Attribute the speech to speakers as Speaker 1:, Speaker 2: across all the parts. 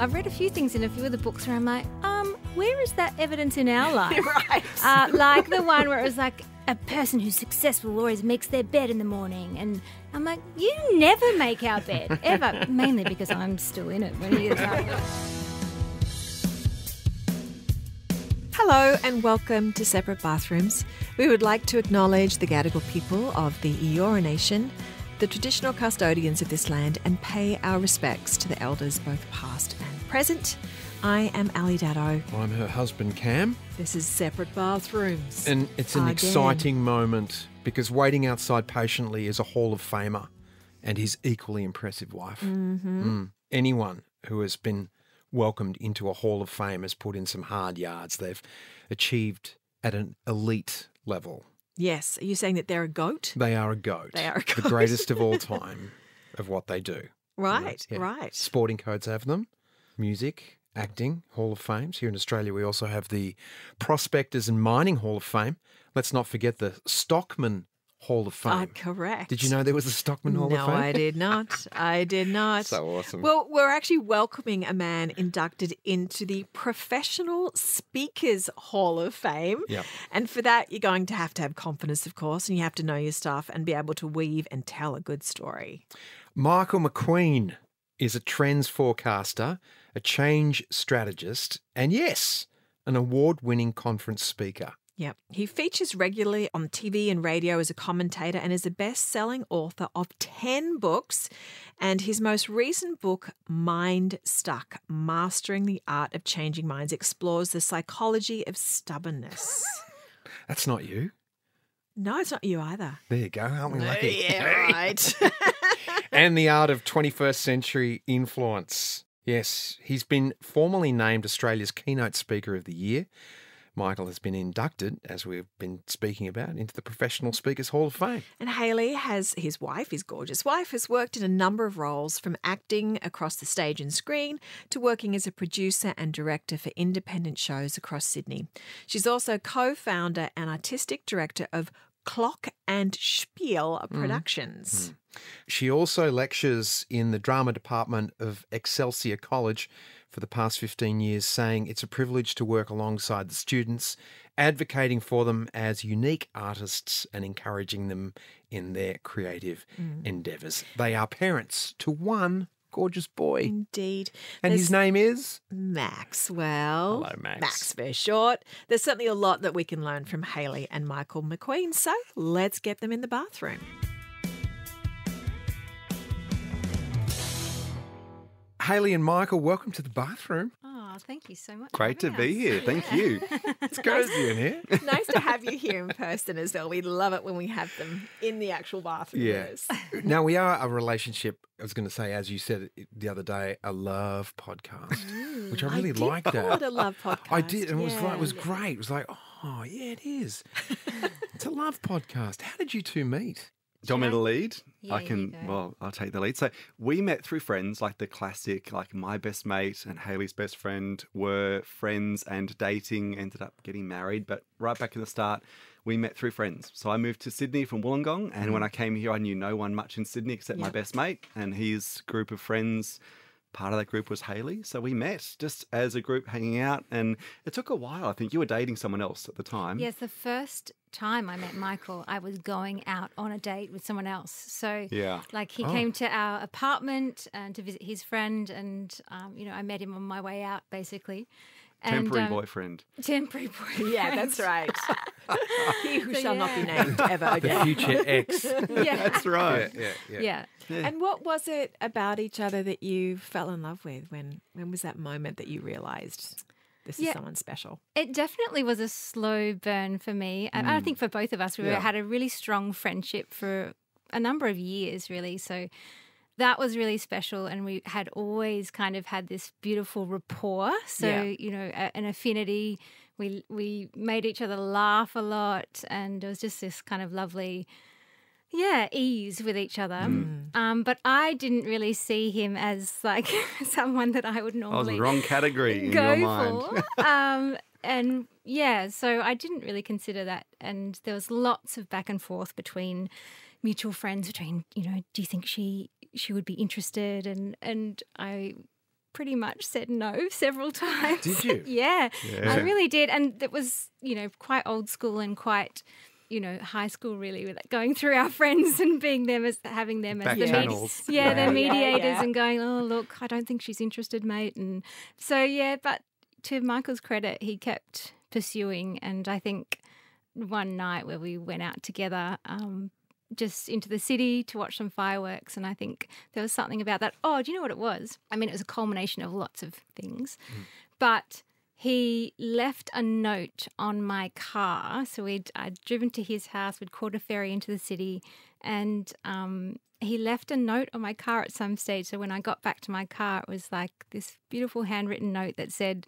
Speaker 1: I've read a few things in a few of the books where I'm like, um, where is that evidence in our life?
Speaker 2: right.
Speaker 1: Uh, like the one where it was like a person who's successful always makes their bed in the morning, and I'm like, you never make our bed ever. Mainly because I'm still in it when he is up.
Speaker 2: Hello and welcome to Separate Bathrooms. We would like to acknowledge the Gadigal people of the Eora Nation, the traditional custodians of this land, and pay our respects to the elders both past and present. I am Ali Daddo.
Speaker 3: I'm her husband, Cam,
Speaker 2: This is Separate Bathrooms.
Speaker 3: and it's an
Speaker 2: Again.
Speaker 3: exciting moment because waiting outside patiently is a Hall of Famer and his equally impressive wife. Mm. Anyone who has been welcomed into a Hall of Fame has put in some hard yards. They've achieved at an elite level.
Speaker 2: Yes, are you saying that they're a goat?
Speaker 3: They are a goat.
Speaker 2: They are a
Speaker 3: The greatest of all time of what they do.
Speaker 2: Right,
Speaker 3: Yeah.
Speaker 2: right.
Speaker 3: Sporting codes have them. Music, acting, Hall of Fames. Here in Australia, we also have the Prospectors and Mining Hall of Fame. Let's not forget the Stockman Hall of
Speaker 2: Ah,
Speaker 3: Fame.
Speaker 2: correct.
Speaker 3: Did you know there was a Stockman Hall
Speaker 2: no,
Speaker 3: of Fame?
Speaker 2: No, I did not. I did not.
Speaker 3: So awesome.
Speaker 2: Well, we're actually welcoming a man inducted into the Professional Speakers Hall of Fame.
Speaker 3: Yep.
Speaker 2: And for that, you're going to have to have confidence, of course, and you have to know your stuff and be able to weave and tell a good story.
Speaker 3: Michael McQueen is a trends forecaster, a change strategist, and yes, an award winning conference speaker.
Speaker 2: Yep. He features regularly on TV and radio as a commentator and is a best selling author of 10 books. And his most recent book, Mind Stuck Mastering the Art of Changing Minds, explores the psychology of stubbornness.
Speaker 3: That's not you.
Speaker 2: no, it's not you either.
Speaker 3: There you go. Aren't we lucky?
Speaker 2: Yeah, right.
Speaker 3: and the art of 21st century influence. Yes, he's been formally named Australia's keynote speaker of the year. Michael has been inducted, as we've been speaking about, into the Professional Speakers Hall of Fame.
Speaker 2: And Hailey has his wife, his gorgeous wife, has worked in a number of roles from acting across the stage and screen to working as a producer and director for independent shows across Sydney. She's also co founder and artistic director of Clock and Spiel mm-hmm. Productions. Hmm.
Speaker 3: She also lectures in the drama department of Excelsia College for the past 15 years, saying it's a privilege to work alongside the students, advocating for them as unique artists and encouraging them in their creative mm. endeavours. They are parents to one gorgeous boy.
Speaker 2: Indeed.
Speaker 3: And his name is?
Speaker 2: Maxwell.
Speaker 3: Hello, Max.
Speaker 2: Max for short. There's certainly a lot that we can learn from Hailey and Michael McQueen. So let's get them in the bathroom.
Speaker 3: Hailey and Michael, welcome to the bathroom.
Speaker 1: Oh, thank you so much.
Speaker 4: Great to
Speaker 1: having
Speaker 4: be
Speaker 1: us.
Speaker 4: here. Thank you.
Speaker 3: It's cozy in here.
Speaker 2: nice to have you here in person as well. We love it when we have them in the actual bathroom. with
Speaker 3: Yes.
Speaker 2: us.
Speaker 3: now we are a relationship. I was going to say, as you said the other day, a love podcast, mm, which I
Speaker 2: I
Speaker 3: really
Speaker 2: did
Speaker 3: like
Speaker 2: call
Speaker 3: that.
Speaker 2: a love podcast.
Speaker 3: I did, and it was like, it was great. It was like, oh yeah, it is. it's a love podcast. How did you two meet?
Speaker 4: Do you want me to lead?
Speaker 1: Yeah,
Speaker 4: I
Speaker 1: you
Speaker 4: can.
Speaker 1: go.
Speaker 4: Well, I'll take the lead. So we met through friends, like the classic, like my best mate and Hailey's best friend were friends and dating. Ended up getting married, but right back in the start, we met through friends. So I moved to Sydney from Wollongong, and when mm. I came here, I knew no one much in Sydney except my best mate and his group of friends. Part of that group was Hailey, so we met just as a group hanging out, and it took a while. I think you were dating someone else at the time.
Speaker 1: Yes, the first time I met Michael, I was going out on a date with someone else. So,
Speaker 4: Yeah.
Speaker 1: like, he
Speaker 3: Oh.
Speaker 1: came to our apartment and to visit his friend, and um, you know, I met him on my way out, basically. And,
Speaker 4: Temporary
Speaker 1: um,
Speaker 4: boyfriend.
Speaker 1: Temporary boyfriend.
Speaker 2: Yeah, that's right. he who
Speaker 1: So,
Speaker 2: shall not be named ever
Speaker 3: The
Speaker 2: again.
Speaker 3: future ex.
Speaker 1: yeah,
Speaker 4: That's right.
Speaker 3: yeah, yeah.
Speaker 1: yeah.
Speaker 2: And what was it about each other that you fell in love with? When when was that moment that you realised this is someone special?
Speaker 1: It definitely was a slow burn for me. And I mm. think for both of us, we
Speaker 4: Yeah.
Speaker 1: had a really strong friendship for a number of years, really. So that was really special. And we had always kind of had this beautiful rapport. So,
Speaker 2: Yeah.
Speaker 1: you know, a, an affinity. We, we made each other laugh a lot. And it was just this kind of lovely, yeah, ease with each other. Um, but I didn't really see him as like someone that I would normally.
Speaker 4: I was the wrong category in
Speaker 1: go
Speaker 4: your mind.
Speaker 1: for. um, and yeah, so I didn't really consider that. And there was lots of back and forth between mutual friends between, you know, do you think she she would be interested? And and I pretty much said no several times.
Speaker 3: Did you?
Speaker 1: yeah,
Speaker 4: Yeah.
Speaker 1: I really did, and it was you know quite old school and quite. You know, high school really, with like going through our friends and being them as having them as
Speaker 3: Back
Speaker 1: the medi- yeah,
Speaker 3: Yeah.
Speaker 1: the mediators
Speaker 2: yeah.
Speaker 1: and going, oh look, I don't think she's interested, mate. And so yeah, but to Michael's credit, he kept pursuing, and I think one night where we went out together, um, just into the city to watch some fireworks, and I think there was something about that. Oh, do you know what it was? I mean, it was a culmination of lots of things, but he left a note on my car. So we'd I'd driven to his house, we'd caught a ferry into the city, and um, he left a note on my car at some stage. So when I got back to my car, it was like this beautiful handwritten note that said,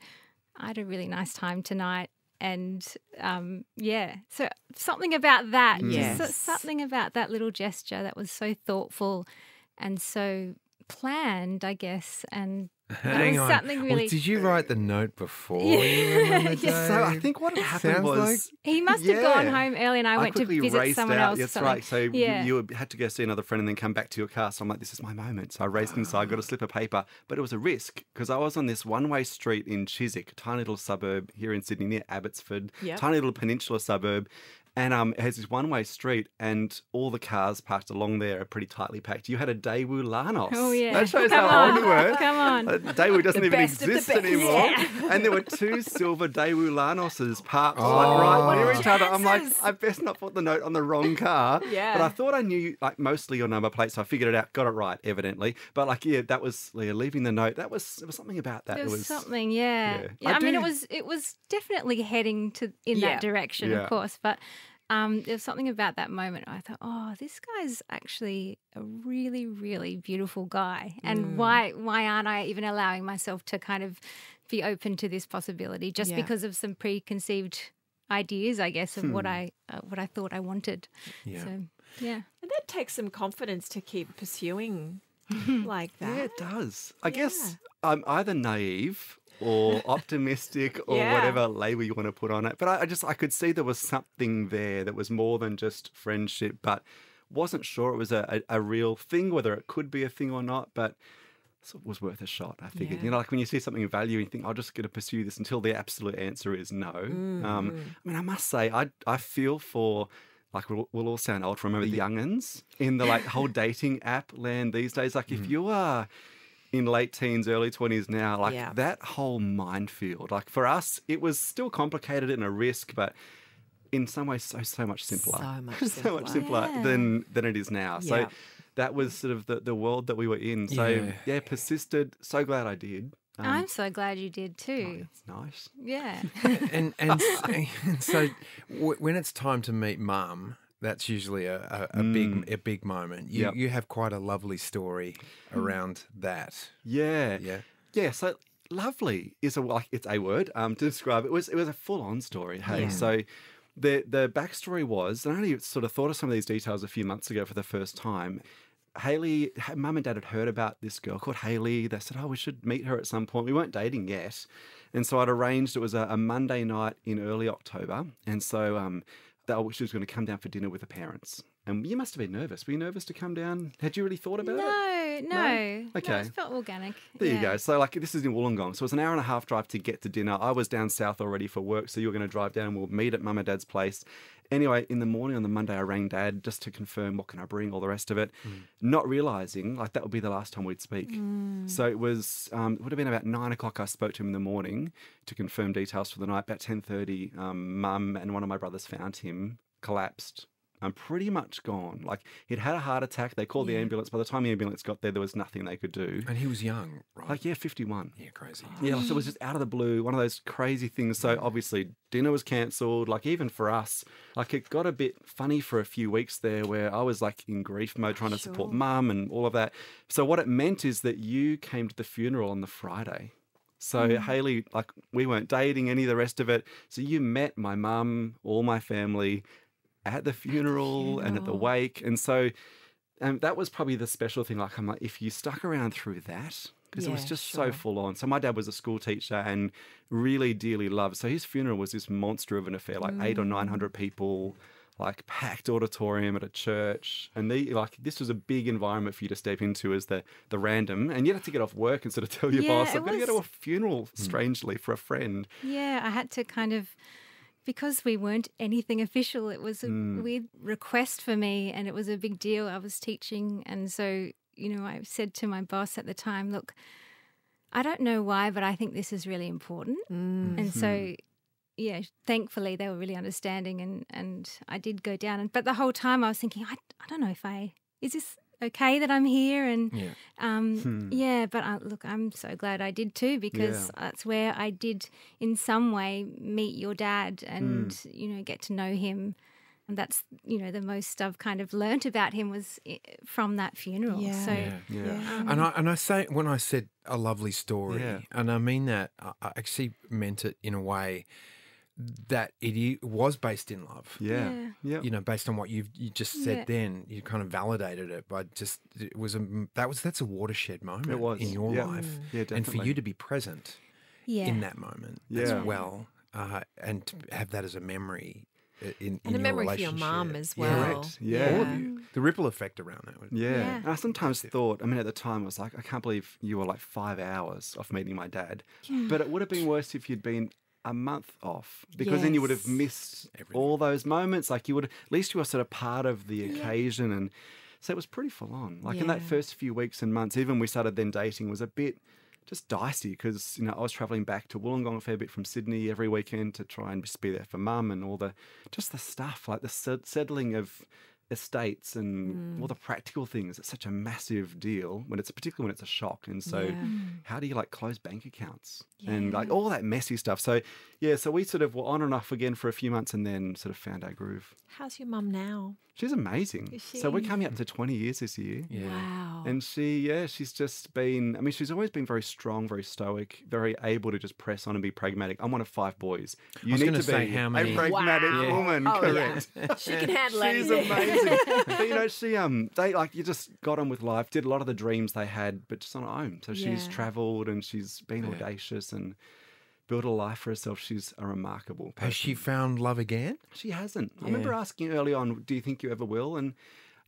Speaker 1: "I had a really nice time tonight." And um, yeah, so something about that, just
Speaker 2: Yes.
Speaker 1: something about that little gesture that was so thoughtful and so planned, I guess, and
Speaker 3: Hang
Speaker 1: was
Speaker 3: on.
Speaker 1: something
Speaker 3: Well,
Speaker 1: really-
Speaker 3: did you write the note before
Speaker 1: Yeah.
Speaker 3: you on the
Speaker 1: Yeah.
Speaker 4: So I think what happened
Speaker 3: Sounds
Speaker 4: was
Speaker 1: He must have gone home early, and I, went to visit someone
Speaker 4: out.
Speaker 1: else.
Speaker 4: That's
Speaker 1: something.
Speaker 4: right. So you- you, had to go see another friend and then come back to your car. So I'm like, this is my moment. So I raced inside, got a slip of paper, but it was a risk because I was on this one-way street in Chiswick, a tiny little suburb here in Sydney near Abbotsford,
Speaker 2: Yep.
Speaker 4: tiny little peninsula suburb. And um, it has this one-way street, and all the cars parked along there are pretty tightly packed. You had a Daewoo Lanos.
Speaker 1: Oh yeah,
Speaker 4: that shows
Speaker 1: Come
Speaker 4: how
Speaker 1: on.
Speaker 4: old you were.
Speaker 1: Come on.
Speaker 4: Uh, Daewoo doesn't
Speaker 2: The
Speaker 4: even
Speaker 2: best of the
Speaker 4: exist anymore.
Speaker 1: Yeah.
Speaker 4: And there were two silver Daewoo Lanoses parked
Speaker 3: Oh,
Speaker 4: like right near each other. I'm like. I best not put the note on the wrong car.
Speaker 2: Yeah.
Speaker 4: But I thought I knew like mostly your number plate, so I figured it out, got it right, evidently. But like, yeah, that was yeah, leaving the note. That was there was something about that.
Speaker 1: There
Speaker 4: It
Speaker 1: was,
Speaker 4: was
Speaker 1: something, yeah.
Speaker 4: yeah.
Speaker 1: Yeah,
Speaker 4: I
Speaker 1: I, mean, it was it was definitely heading to in
Speaker 2: Yeah.
Speaker 1: that direction,
Speaker 4: Yeah.
Speaker 1: of course. But um, there was something about that moment. I thought, oh, this guy's actually a really, really beautiful guy,
Speaker 2: Mm.
Speaker 1: and why why aren't I even allowing myself to kind of be open to this possibility just
Speaker 2: Yeah.
Speaker 1: because of some preconceived ideas, I guess, of
Speaker 4: Hmm.
Speaker 1: what I uh, what I thought I wanted.
Speaker 3: Yeah.
Speaker 1: So yeah.
Speaker 2: And that takes some confidence to keep pursuing like that.
Speaker 4: Yeah, it does. I
Speaker 2: Yeah.
Speaker 4: guess I'm either naive or optimistic or
Speaker 2: Yeah.
Speaker 4: whatever label you want to put on it. But I, I just I could see there was something there that was more than just friendship, but wasn't sure it was a, a, a real thing, whether it could be a thing or not. But so it was worth a shot. I figured,
Speaker 2: Yeah.
Speaker 4: you know, like when you see something of value, and you think, I'm just going to pursue this until the absolute answer is no.
Speaker 2: Mm,
Speaker 4: Um, I mean, I must say, I I feel for. Like we'll, we'll all sound old. Remember the youngins in the like whole dating app land these days. Like if you are in late teens, early twenties now, like
Speaker 2: Yeah.
Speaker 4: that whole minefield. Like for us, it was still complicated and a risk, but in some ways, so so much simpler.
Speaker 2: So much
Speaker 4: so
Speaker 2: simpler.
Speaker 4: much simpler
Speaker 1: Yeah.
Speaker 4: than than it is now. So that was sort of the, the world that we were in. So
Speaker 3: Yeah.
Speaker 4: yeah, persisted. So glad I did. Um,
Speaker 1: I'm so glad you did
Speaker 4: oh,
Speaker 1: too.
Speaker 4: that's nice.
Speaker 1: Yeah.
Speaker 3: and and, and so w- when it's time to meet mum, that's usually a, a, a big a big moment. You
Speaker 4: Yep.
Speaker 3: you have quite a lovely story around that.
Speaker 4: Yeah.
Speaker 3: Yeah.
Speaker 4: Yeah, so lovely is a like it's a word um, to describe it. it was it was a full on story. Hey,
Speaker 2: Yeah.
Speaker 4: so the the backstory was and I only sort of thought of some of these details a few months ago for the first time. Hailey, mum and dad had heard about this girl called Hailey. They said, "Oh, we should meet her at some point." We weren't dating yet, and so I'd arranged. It was a, a Monday night in early October, and so um, that she was going to come down for dinner with her parents. And you must have been nervous. Were you nervous to come down? Had you really thought about it?
Speaker 1: No, no.
Speaker 4: Okay.
Speaker 1: No, it felt organic.
Speaker 4: There you go. So like this is in Wollongong. So it's an hour and a half drive to get to dinner. I was down south already for work, so you were going to drive down and we'll meet at mum and dad's place. Anyway, in the morning on the Monday, I rang dad just to confirm what can I bring, all the rest of it, not realizing like that would be the last time we'd speak. So it was um, it would have been about nine o'clock. I spoke to him in the morning to confirm details for the night. About ten thirty, um, mum and one of my brothers found him collapsed. I'm pretty much gone. Like he'd had a heart attack. They called the ambulance. By the time the ambulance got there, there was nothing they could do.
Speaker 3: And he was young, right?
Speaker 4: Like yeah, fifty one.
Speaker 3: yeah, crazy.
Speaker 4: Yeah, so it was just out of the blue, one of those crazy things. So obviously dinner was cancelled. Like even for us, like it got a bit funny for a few weeks there, where I was like in grief mode, trying to support mum and all of that. So what it meant is that you came to the funeral on the Friday. So mm. Hailey, like we weren't dating any of the rest of it. So you met my mum, all my family, at the funeral and at the wake, and so. And that was probably the special thing. Like, I'm like, if you stuck around through that, because it was just
Speaker 2: sure.
Speaker 4: so full on. So my dad was a school teacher and really dearly loved. So his funeral was this monster of an affair, like eight or nine hundred mm. people, like packed auditorium at a church, and the like this was a big environment for you to step into as the the random, and you had to get off work and sort of tell your
Speaker 1: Yeah,
Speaker 4: boss, "I'm going to go to a funeral." Mm. Strangely, for a friend.
Speaker 1: Yeah, I had to kind of because we weren't anything official. It was a mm. weird request for me, and it was a big deal. I was teaching, and so you know, I said to my boss at the time, "Look, I don't know why, but I think this is really important." Mm. And so, mm-hmm. yeah, thankfully they were really understanding, and and I did go down. And but the whole time I was thinking, I I don't know if I is this okay that I'm here and
Speaker 3: Yeah.
Speaker 1: um, yeah, but uh, look, I'm so glad I did too because that's where I did, in some way, meet your dad and you know get to know him, and that's you know the most I've kind of learnt about him was from that funeral.
Speaker 2: Yeah.
Speaker 1: So
Speaker 3: Yeah.
Speaker 4: Yeah.
Speaker 3: And I and I say when I said a lovely story,
Speaker 4: Yeah.
Speaker 3: and I mean that I I actually meant it in a way that it was based in love.
Speaker 4: Yeah.
Speaker 1: Yeah.
Speaker 4: Yeah.
Speaker 3: You know, based on what you've you just said
Speaker 1: Yeah.
Speaker 3: then, you kind of validated it by just it was a that was that's a watershed moment
Speaker 4: It was.
Speaker 3: in your
Speaker 4: Yeah.
Speaker 3: life,
Speaker 4: Yeah, definitely.
Speaker 3: and for you to be present
Speaker 1: yeah,
Speaker 3: in that moment
Speaker 4: Yeah.
Speaker 3: as well, uh, and to have that as a memory uh, in,
Speaker 2: And
Speaker 3: in
Speaker 2: a memory
Speaker 3: your
Speaker 2: for your mum
Speaker 3: relationship.
Speaker 2: as well.
Speaker 4: Correct. Yeah.
Speaker 3: all of you. The ripple effect around that.
Speaker 4: Yeah.
Speaker 1: Yeah.
Speaker 4: And I sometimes thought, I mean, at the time, I was like, I can't believe you were like five hours off meeting my dad. But it would have been worse if you'd been a month off because then you would have
Speaker 2: Yes.
Speaker 4: missed all those moments. Like you would, at least you were sort of part of the occasion. And so it was pretty full on. Like in that first few weeks and months, even we started then dating, was a bit just dicey because, you know, I was traveling back to Wollongong a fair bit from Sydney every weekend to try and just be there for mum and all the, just the stuff, like the settling of estates and all mm. the practical things. It's such a massive deal when it's particularly when it's a shock. And so,
Speaker 2: Yeah. Hmm.
Speaker 4: how do you like close bank accounts and like all that messy stuff? So, yeah, so we sort of were on and off again for a few months and then sort of found our groove.
Speaker 2: How's your mum now?
Speaker 4: She's amazing.
Speaker 2: Is
Speaker 4: So we're coming up to 20 years this year.
Speaker 3: Yeah.
Speaker 2: Wow.
Speaker 4: And she, yeah, she's just been, I mean, she's always been very strong, very stoic, very able to just press on and be pragmatic. I'm one of five boys. You
Speaker 3: was
Speaker 4: need
Speaker 3: gonna say
Speaker 4: be
Speaker 3: how
Speaker 4: a
Speaker 3: many-
Speaker 4: pragmatic
Speaker 2: Wow.
Speaker 4: woman,
Speaker 2: Oh, yeah.
Speaker 4: correct?
Speaker 2: She can handle
Speaker 4: it.
Speaker 2: She's
Speaker 4: amazing. but you know, she um they like you just got on with life, did a lot of the dreams they had, but just on her own. So she's travelled and she's been audacious and built a life for herself. She's a remarkable person.
Speaker 3: Has she found love again?
Speaker 4: She hasn't. I remember asking early on, "Do you think you ever will?" And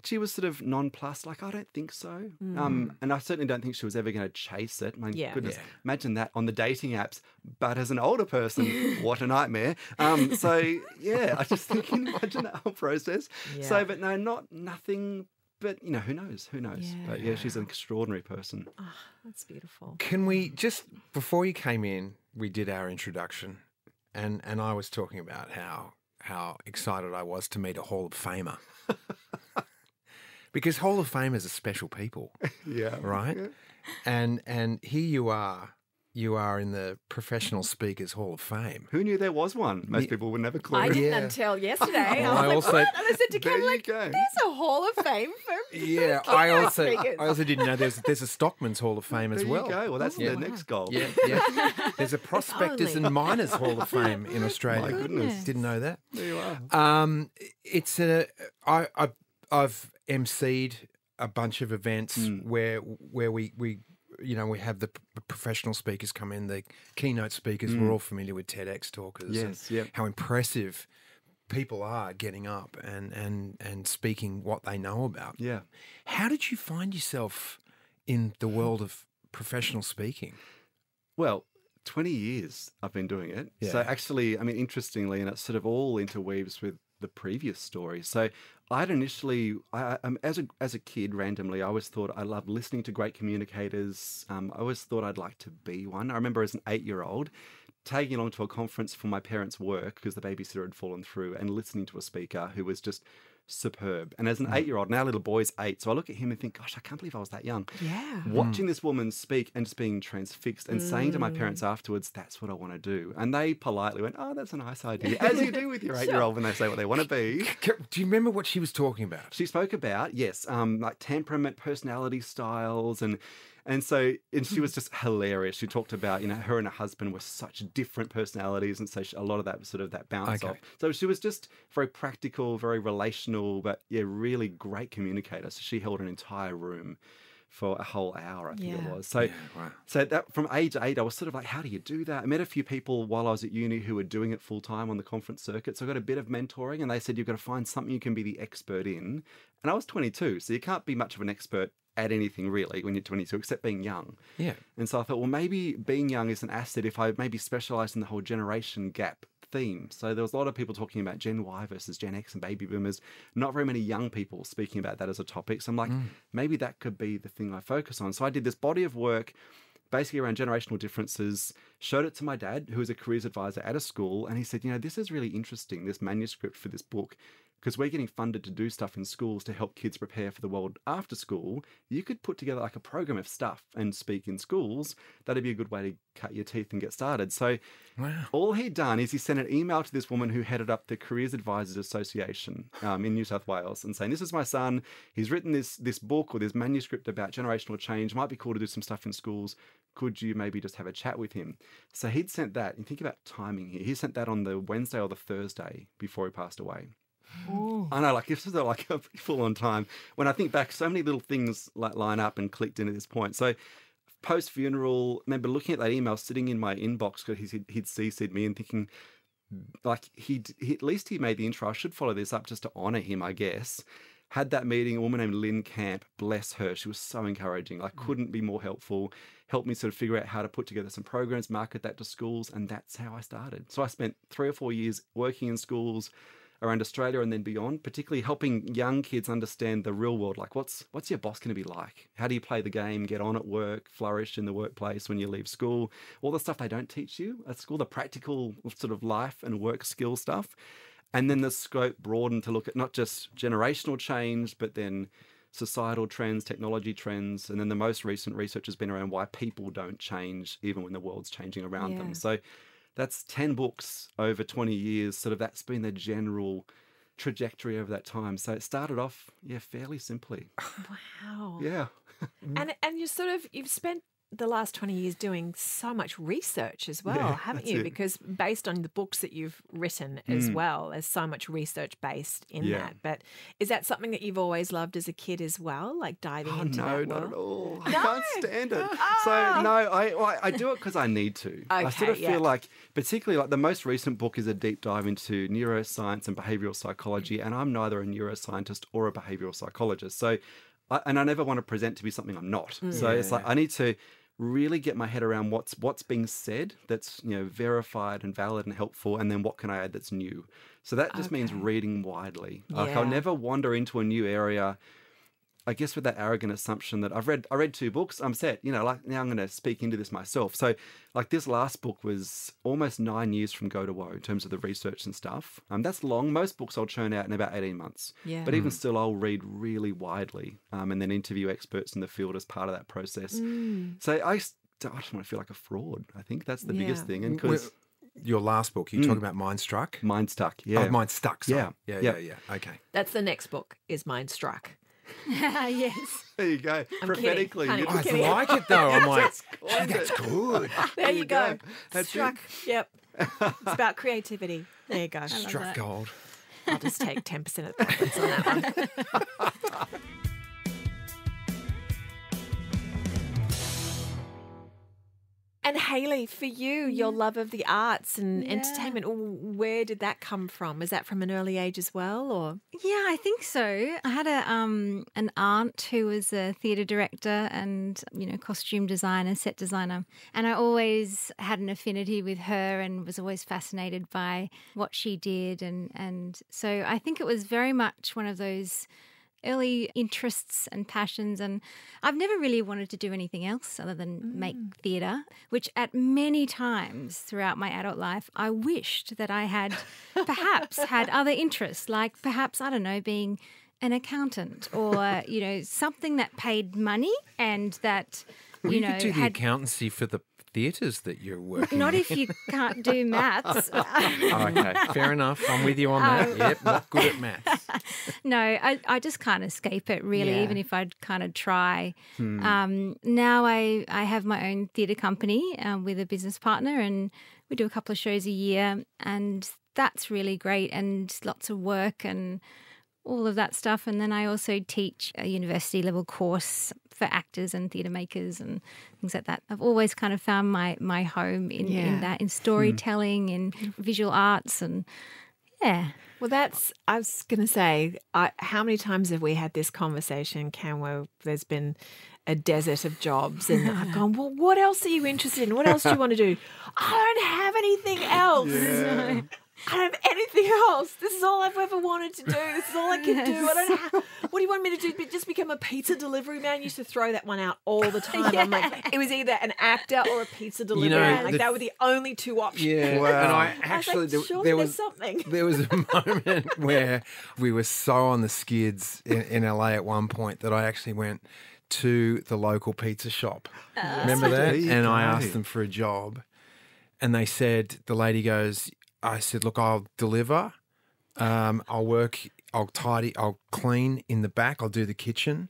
Speaker 4: she was sort of nonplussed, like, "I don't think so." Um, and I certainly don't think she was ever going to chase it. My
Speaker 2: Yeah.
Speaker 4: goodness,
Speaker 3: Yeah.
Speaker 4: imagine that on the dating apps. But as an older person, what a nightmare. Um, so yeah, I just think, can you imagine that whole process?
Speaker 2: Yeah.
Speaker 4: So, but no, not nothing. But you know, who knows? Who knows? But yeah, she's an extraordinary person.
Speaker 2: Ah, that's beautiful.
Speaker 3: Can we just before you came in, we did our introduction, and and I was talking about how how excited I was to meet a Hall of Famer. because Hall of Famers are special people,
Speaker 4: Yeah.
Speaker 3: right? And and here you are, you are in the Professional Speakers Hall of Fame.
Speaker 4: Who knew there was one? Most people would never clue.
Speaker 2: I didn't
Speaker 3: Yeah.
Speaker 2: until yesterday. I
Speaker 3: I
Speaker 2: was
Speaker 3: also-
Speaker 2: like, what? And I said to
Speaker 4: There
Speaker 2: Ken,
Speaker 4: you
Speaker 2: like,
Speaker 4: go.
Speaker 2: there's a Hall of Fame for
Speaker 3: Yeah, I also
Speaker 2: speakers.
Speaker 3: I also didn't know there's there's a Stockman's Hall of Fame
Speaker 4: There
Speaker 3: as well.
Speaker 4: you go. Well, that's
Speaker 3: Yeah.
Speaker 4: the next goal.
Speaker 3: Yeah, yeah. There's a Prospectors and Miners Hall of Fame in Australia.
Speaker 4: My goodness.
Speaker 3: Didn't know that.
Speaker 4: There you are.
Speaker 3: Um, it's a I, I I've emceed a bunch of events
Speaker 4: Hmm.
Speaker 3: where where we we you know we have the professional speakers come in, the keynote speakers. We're mm. all familiar with TEDx talkers.
Speaker 4: Yes, yep.
Speaker 3: How impressive people are getting up and and and speaking what they know about.
Speaker 4: Yeah.
Speaker 3: How did you find yourself in the world of professional speaking?
Speaker 4: Well, 20 years I've been doing it. So actually, I mean, interestingly, and it sort of all interweaves with the previous story. So I'd initially, I, um, as a as a kid, randomly, I always thought I loved listening to great communicators. Um, I always thought I'd like to be one. I remember as an eight year old taking along to a conference for my parents' work because the babysitter had fallen through, and listening to a speaker who was just superb. And as an mm. eight year old, now little boy's eight, so I look at him and think, gosh, I can't believe I was that young
Speaker 2: Yeah.
Speaker 4: watching mm. this woman speak and just being transfixed and saying to my parents mm. afterwards, that's what I want to do. And they politely went, oh, that's a nice idea, as you do with your eight year old when they say what they want to be.
Speaker 3: Do you remember what she was talking about?
Speaker 4: She spoke about, yes, um, like temperament, personality styles, and and so and she was mm-hmm. just hilarious. She talked about, you know, her and her husband were such different personalities, and so she, a lot of that was sort of that bounce
Speaker 3: Okay.
Speaker 4: off. So she was just very practical, very relational, but yeah, really great communicator. So she held an entire room for a whole hour, I think
Speaker 2: Yeah.
Speaker 4: it was. So,
Speaker 3: wow.
Speaker 4: so that from age eight, I was sort of like, how do you do that? I met a few people while I was at uni who were doing it full time on the conference circuit. So I got a bit of mentoring, and they said you've got to find something you can be the expert in. And I was 22, so you can't be much of an expert at anything really when you're 22, except being young.
Speaker 3: Yeah.
Speaker 4: And so I thought, well, maybe being young is an asset if I maybe specialize in the whole generation gap theme. So there was a lot of people talking about Gen Y versus Gen X and baby boomers, not very many young people speaking about that as a topic. So I'm like, mm. maybe that could be the thing I focus on. So I did this body of work basically around generational differences, showed it to my dad, who was a careers advisor at a school, and he said, you know, this is really interesting, this manuscript for this book because we're getting funded to do stuff in schools to help kids prepare for the world after school, you could put together like a program of stuff and speak in schools. That'd be a good way to cut your teeth and get started. So,
Speaker 3: Wow.
Speaker 4: all he'd done is he sent an email to this woman who headed up the Careers Advisors Association um, in New South Wales and saying, "This is my son. He's written this this book or this manuscript about generational change. Might be cool to do some stuff in schools. Could you maybe just have a chat with him?" So he'd sent that. And think about timing here. He sent that on the Wednesday or the Thursday before he passed away. I know, like this is like a pretty full on time. When I think back, so many little things like line up and clicked in at this point. So post funeral, remember looking at that email sitting in my inbox because he'd, he'd CC'd me and thinking, like he, he at least he made the intro. I should follow this up just to honor him, I guess. Had that meeting, a woman named Lynn Camp, bless her. She was so encouraging. I mm. couldn't be more helpful. Helped me sort of figure out how to put together some programs, market that to schools, and that's how I started. So I spent three or four years working in schools around Australia and then beyond, particularly helping young kids understand the real world. Like, what's what's your boss going to be like? How do you play the game, get on at work, flourish in the workplace when you leave school? All the stuff they don't teach you at school, the practical sort of life and work skill stuff. And then the scope broadened to look at not just generational change, but then societal trends, technology trends, and then the most recent research has been around why people don't change even when the world's changing around
Speaker 2: Yeah.
Speaker 4: them. So that's 10 books over 20 years. Sort of that's been the general trajectory over that time. So it started off, yeah, fairly simply.
Speaker 2: Wow.
Speaker 4: Yeah.
Speaker 2: And and you sort of you've spent the last 20 years doing so much research as well,
Speaker 4: Yeah,
Speaker 2: haven't you?
Speaker 4: it.
Speaker 2: Because based on the books that you've written as well, there's so much research based in
Speaker 4: Mm. Yeah.
Speaker 2: that. But is that something that you've always loved as a kid as well? Like diving
Speaker 4: Oh,
Speaker 2: into
Speaker 4: no,
Speaker 2: that
Speaker 4: not at all. I can't stand it. So no, I well, I do it because I need to. I sort of
Speaker 2: Okay,
Speaker 4: feel like, particularly like the most recent book is a deep dive into neuroscience and behavioral psychology, and I'm neither a neuroscientist or a behavioral psychologist. So, I, and I never want to present to be something I'm not. So it's like I need to really get my head around what's what's being said that's you know verified and valid and helpful and then what can i add that's new. So that just means reading widely. Like i'll never wander into a new area I guess with that arrogant assumption that I've read I read two books, I'm set. You know, like now I'm going to speak into this myself. So, like this last book was almost nine years from go to woe in terms of the research and stuff. Um, that's long. Most books I'll churn out in about 18 months.
Speaker 2: Yeah.
Speaker 4: But even still, I'll read really widely um, and then interview experts in the field as part of that process. So I, I just want to feel like a fraud. I think that's the biggest thing. And because
Speaker 3: Your last book, you talk about Mind Struck.
Speaker 4: mind stuck. Yeah.
Speaker 3: Oh, Mind Stuck. Sorry.
Speaker 4: Yeah.
Speaker 3: Yeah.
Speaker 4: Yeah.
Speaker 3: Yeah. Yeah. Okay.
Speaker 2: That's the next book, is Mind Struck.
Speaker 1: yes.
Speaker 4: there you go.
Speaker 2: I'm
Speaker 4: Prophetically.
Speaker 2: kidding. Honey,
Speaker 3: I like it though. I'm like,
Speaker 4: That's
Speaker 3: "Gee, that's good.
Speaker 2: There you, go.
Speaker 4: That's it.
Speaker 2: Struck. Yep. it's about creativity. There you go.
Speaker 3: Struck gold.
Speaker 2: I'll just take 10% of the profits on that one. And Hailey, for you, your love of the arts and
Speaker 1: Yeah.
Speaker 2: entertainment, where did that come from? Is that from an early age as well, or
Speaker 1: Yeah, I think so. I had a um an aunt who was a theatre director and you know costume designer, set designer, and I always had an affinity with her and was always fascinated by what she did and and so I think it was very much one of those early interests and passions and I've never really wanted to do anything else other than make mm. theatre which at many times throughout my adult life I wished that I had perhaps had other interests like perhaps I don't know being an accountant or you know something that paid money and that
Speaker 3: Well,
Speaker 1: you
Speaker 3: you,
Speaker 1: know
Speaker 3: could do the
Speaker 1: had
Speaker 3: accountancy for the theatres that you're working.
Speaker 1: not
Speaker 3: in.
Speaker 1: if you can't do maths
Speaker 3: Oh, okay, fair enough. I'm with you on that.
Speaker 1: Um,
Speaker 3: yep, not good at maths.
Speaker 1: no, I, I just can't escape it really,
Speaker 2: Yeah.
Speaker 1: even if I'd kind of try. Um, now I, I have my own theatre company um, with a business partner, and we do a couple of shows a year, and that's really great and lots of work and all of that stuff. And then I also teach a university level course for actors and theatre makers and things like that. I've always kind of found my my home in,
Speaker 2: Yeah.
Speaker 1: in that in hmm. storytelling in visual arts and yeah.
Speaker 2: Well, that's, I was going to say, I, how many times have we had this conversation, Cam, where there's been a desert of jobs and I've gone, well, what else are you interested in? What else do you want to do? I don't have anything else. I don't have anything else. This is all I've ever wanted to do. This is all I can do. I don't have, what do you want me to do? Be- Just become a pizza delivery man? You used to throw that one out all the time. I'm like, it was either an actor or a pizza delivery
Speaker 3: know,
Speaker 2: man. Like,
Speaker 3: the-
Speaker 2: that were the only two options.
Speaker 3: Yeah,
Speaker 4: Wow.
Speaker 3: and I
Speaker 2: I was
Speaker 3: actually
Speaker 2: like,
Speaker 3: there, there was
Speaker 2: something.
Speaker 3: there was a moment where we were so on the skids in, in LA at one point that I actually went to the local pizza shop. Oh. Remember that? And I asked them for a job, and they said the lady goes, I said, look, I'll deliver. Um, I'll work. I'll tidy. I'll clean in the back. I'll do the kitchen.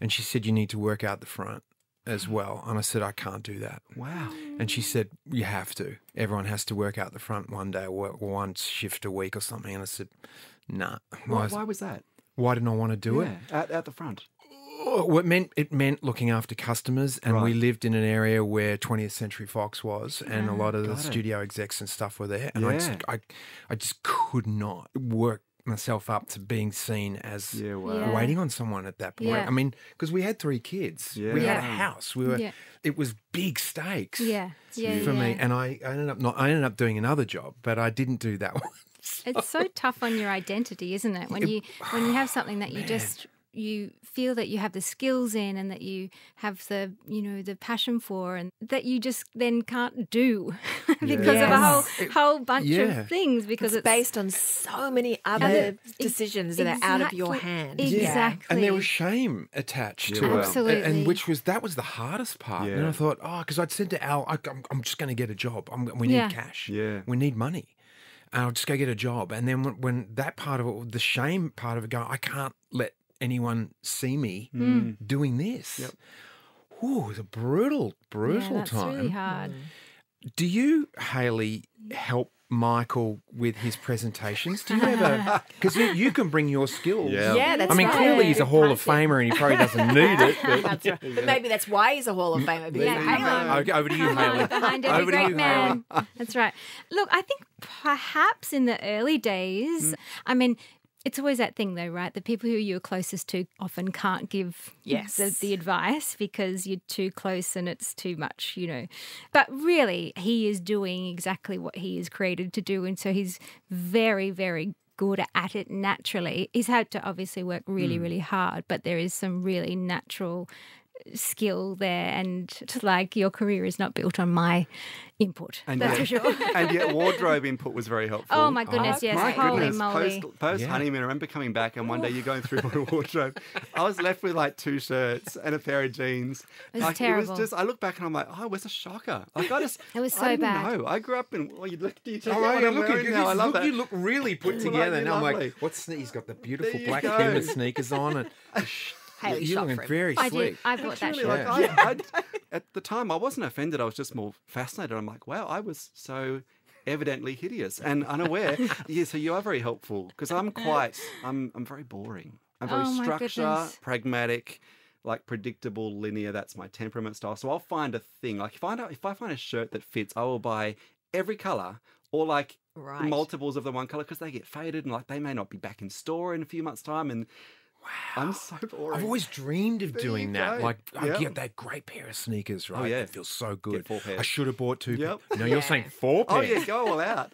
Speaker 3: And she said, you need to work out the front as well. And I said, I can't do that.
Speaker 4: Wow.
Speaker 3: And she said, You have to. Everyone has to work out the front one day or one shift a week or something. And I said, Nah.
Speaker 4: Why,
Speaker 3: Why,
Speaker 4: why was that?
Speaker 3: why didn't I want to do it?
Speaker 4: Yeah, out, out the front.
Speaker 3: Oh, What meant it meant looking after customers, and we lived in an area where 20th Century Fox was, and a ah, lot of the
Speaker 4: it.
Speaker 3: studio execs and stuff were there, and I just I, I just could not work myself up to being seen as
Speaker 4: Yeah, wow.
Speaker 1: Yeah.
Speaker 3: waiting on someone at that point.
Speaker 1: Yeah.
Speaker 3: I mean, because we had three kids, we had a house, we were
Speaker 1: Yeah.
Speaker 3: it was big stakes
Speaker 1: Yeah. Yeah.
Speaker 3: for me, and I, I ended up not. I ended up doing another job, but I didn't do that one.
Speaker 1: It's so tough on your identity, isn't it? When you when you have something that you just you feel that you have the skills in and that you have the you know the passion for and that you just then can't do because of a whole whole bunch
Speaker 3: Yeah.
Speaker 1: of things because
Speaker 2: it's
Speaker 1: it's,
Speaker 2: based on so many other
Speaker 1: Other-
Speaker 2: decisions that are out of your
Speaker 1: exactly-
Speaker 2: hands.
Speaker 1: Exactly.
Speaker 3: And there was shame attached
Speaker 4: Yeah,
Speaker 3: to it,
Speaker 1: Absolutely.
Speaker 3: and, and which was that was the hardest part. And I thought, oh, because I'd said to Al, I, I'm, I'm just going to get a job. I'm, we need
Speaker 1: Yeah.
Speaker 3: cash.
Speaker 4: Yeah.
Speaker 3: we need money. And I'll just go get a job. And then when, when that part of it, the shame part of it, going, I can't let anyone see me hmm. doing this.
Speaker 4: Yep.
Speaker 3: Ooh, it was a brutal, brutal
Speaker 1: yeah, that's
Speaker 3: time.
Speaker 1: really hard. Hmm.
Speaker 3: Do you, Hailey, help Michael with his presentations? Do you ever? Because you, you can bring your skills.
Speaker 4: Yeah.
Speaker 2: Yeah, that's
Speaker 3: I mean,
Speaker 2: right.
Speaker 3: clearly he's a Hall of Famer and he probably doesn't need it. But
Speaker 2: That's right. But maybe that's why he's a Hall of Famer. Because
Speaker 1: Yeah,
Speaker 2: of
Speaker 1: I
Speaker 3: Okay, over to you, Hailey.
Speaker 1: Behind every
Speaker 3: Over to
Speaker 1: great
Speaker 3: you,
Speaker 1: man. That's right. Look, I think perhaps in the early days, hmm. I mean, it's always that thing though, right? The people who you're closest to often can't give
Speaker 2: Yes.
Speaker 1: the, the advice because you're too close and it's too much, you know. But really, he is doing exactly what he is created to do. And so he's very, very good at it naturally. He's had to obviously work really,
Speaker 3: hmm.
Speaker 1: really hard, but there is some really natural skill there and it's like your career is not built on my input
Speaker 4: And
Speaker 1: that's
Speaker 4: yet,
Speaker 1: for sure
Speaker 4: and yet wardrobe input was very helpful.
Speaker 1: oh my goodness ah, yes
Speaker 4: My
Speaker 1: holy
Speaker 4: goodness,
Speaker 1: moly
Speaker 4: post, post
Speaker 3: Yeah.
Speaker 4: honeymoon, I remember coming back and one day you're going through my wardrobe. I was left with like two shirts and a pair of jeans.
Speaker 1: It was
Speaker 4: like, It
Speaker 1: terrible.
Speaker 4: was just, I look back and I'm like, oh, it was a shocker. Like I just,
Speaker 1: It was so
Speaker 4: I
Speaker 1: bad.
Speaker 4: know. I grew up in. Well, you look, do you check
Speaker 3: Oh,
Speaker 4: out what I'm
Speaker 3: look, at
Speaker 4: wearing
Speaker 3: you,
Speaker 4: now? I love
Speaker 3: look,
Speaker 4: that.
Speaker 3: you look really put together.
Speaker 4: aren't
Speaker 3: Now I'm
Speaker 4: lovely?
Speaker 3: like, what's he's got the beautiful
Speaker 4: There
Speaker 3: black
Speaker 4: go.
Speaker 3: canvas sneakers on, and
Speaker 2: Hailey
Speaker 3: you're
Speaker 2: shop
Speaker 3: looking
Speaker 2: for him.
Speaker 3: very
Speaker 1: I
Speaker 3: slick.
Speaker 1: did I bought that
Speaker 4: Truly,
Speaker 1: shirt
Speaker 4: like, I, I'd- at the time, I wasn't offended. I was just more fascinated. I'm like, wow, I was so evidently hideous and unaware. yeah, so you are very helpful because I'm quite, I'm, I'm very boring. I'm very
Speaker 1: Oh, my
Speaker 4: structure, pragmatic, like predictable, linear. That's my temperament style. So I'll find a thing. Like if I if I find a shirt that fits, I will buy every color or like
Speaker 2: Right.
Speaker 4: multiples of the one color because they get faded and like they may not be back in store in a few months' time. And I'm so boring.
Speaker 3: I've always dreamed of
Speaker 4: There
Speaker 3: doing that.
Speaker 4: go.
Speaker 3: Like, I get that great pair of sneakers, right?
Speaker 4: Oh, yeah.
Speaker 3: It feels so good.
Speaker 4: four pairs.
Speaker 3: I should have bought two.
Speaker 4: Yep.
Speaker 3: No, you're saying four pairs.
Speaker 4: Oh, yeah, go all out.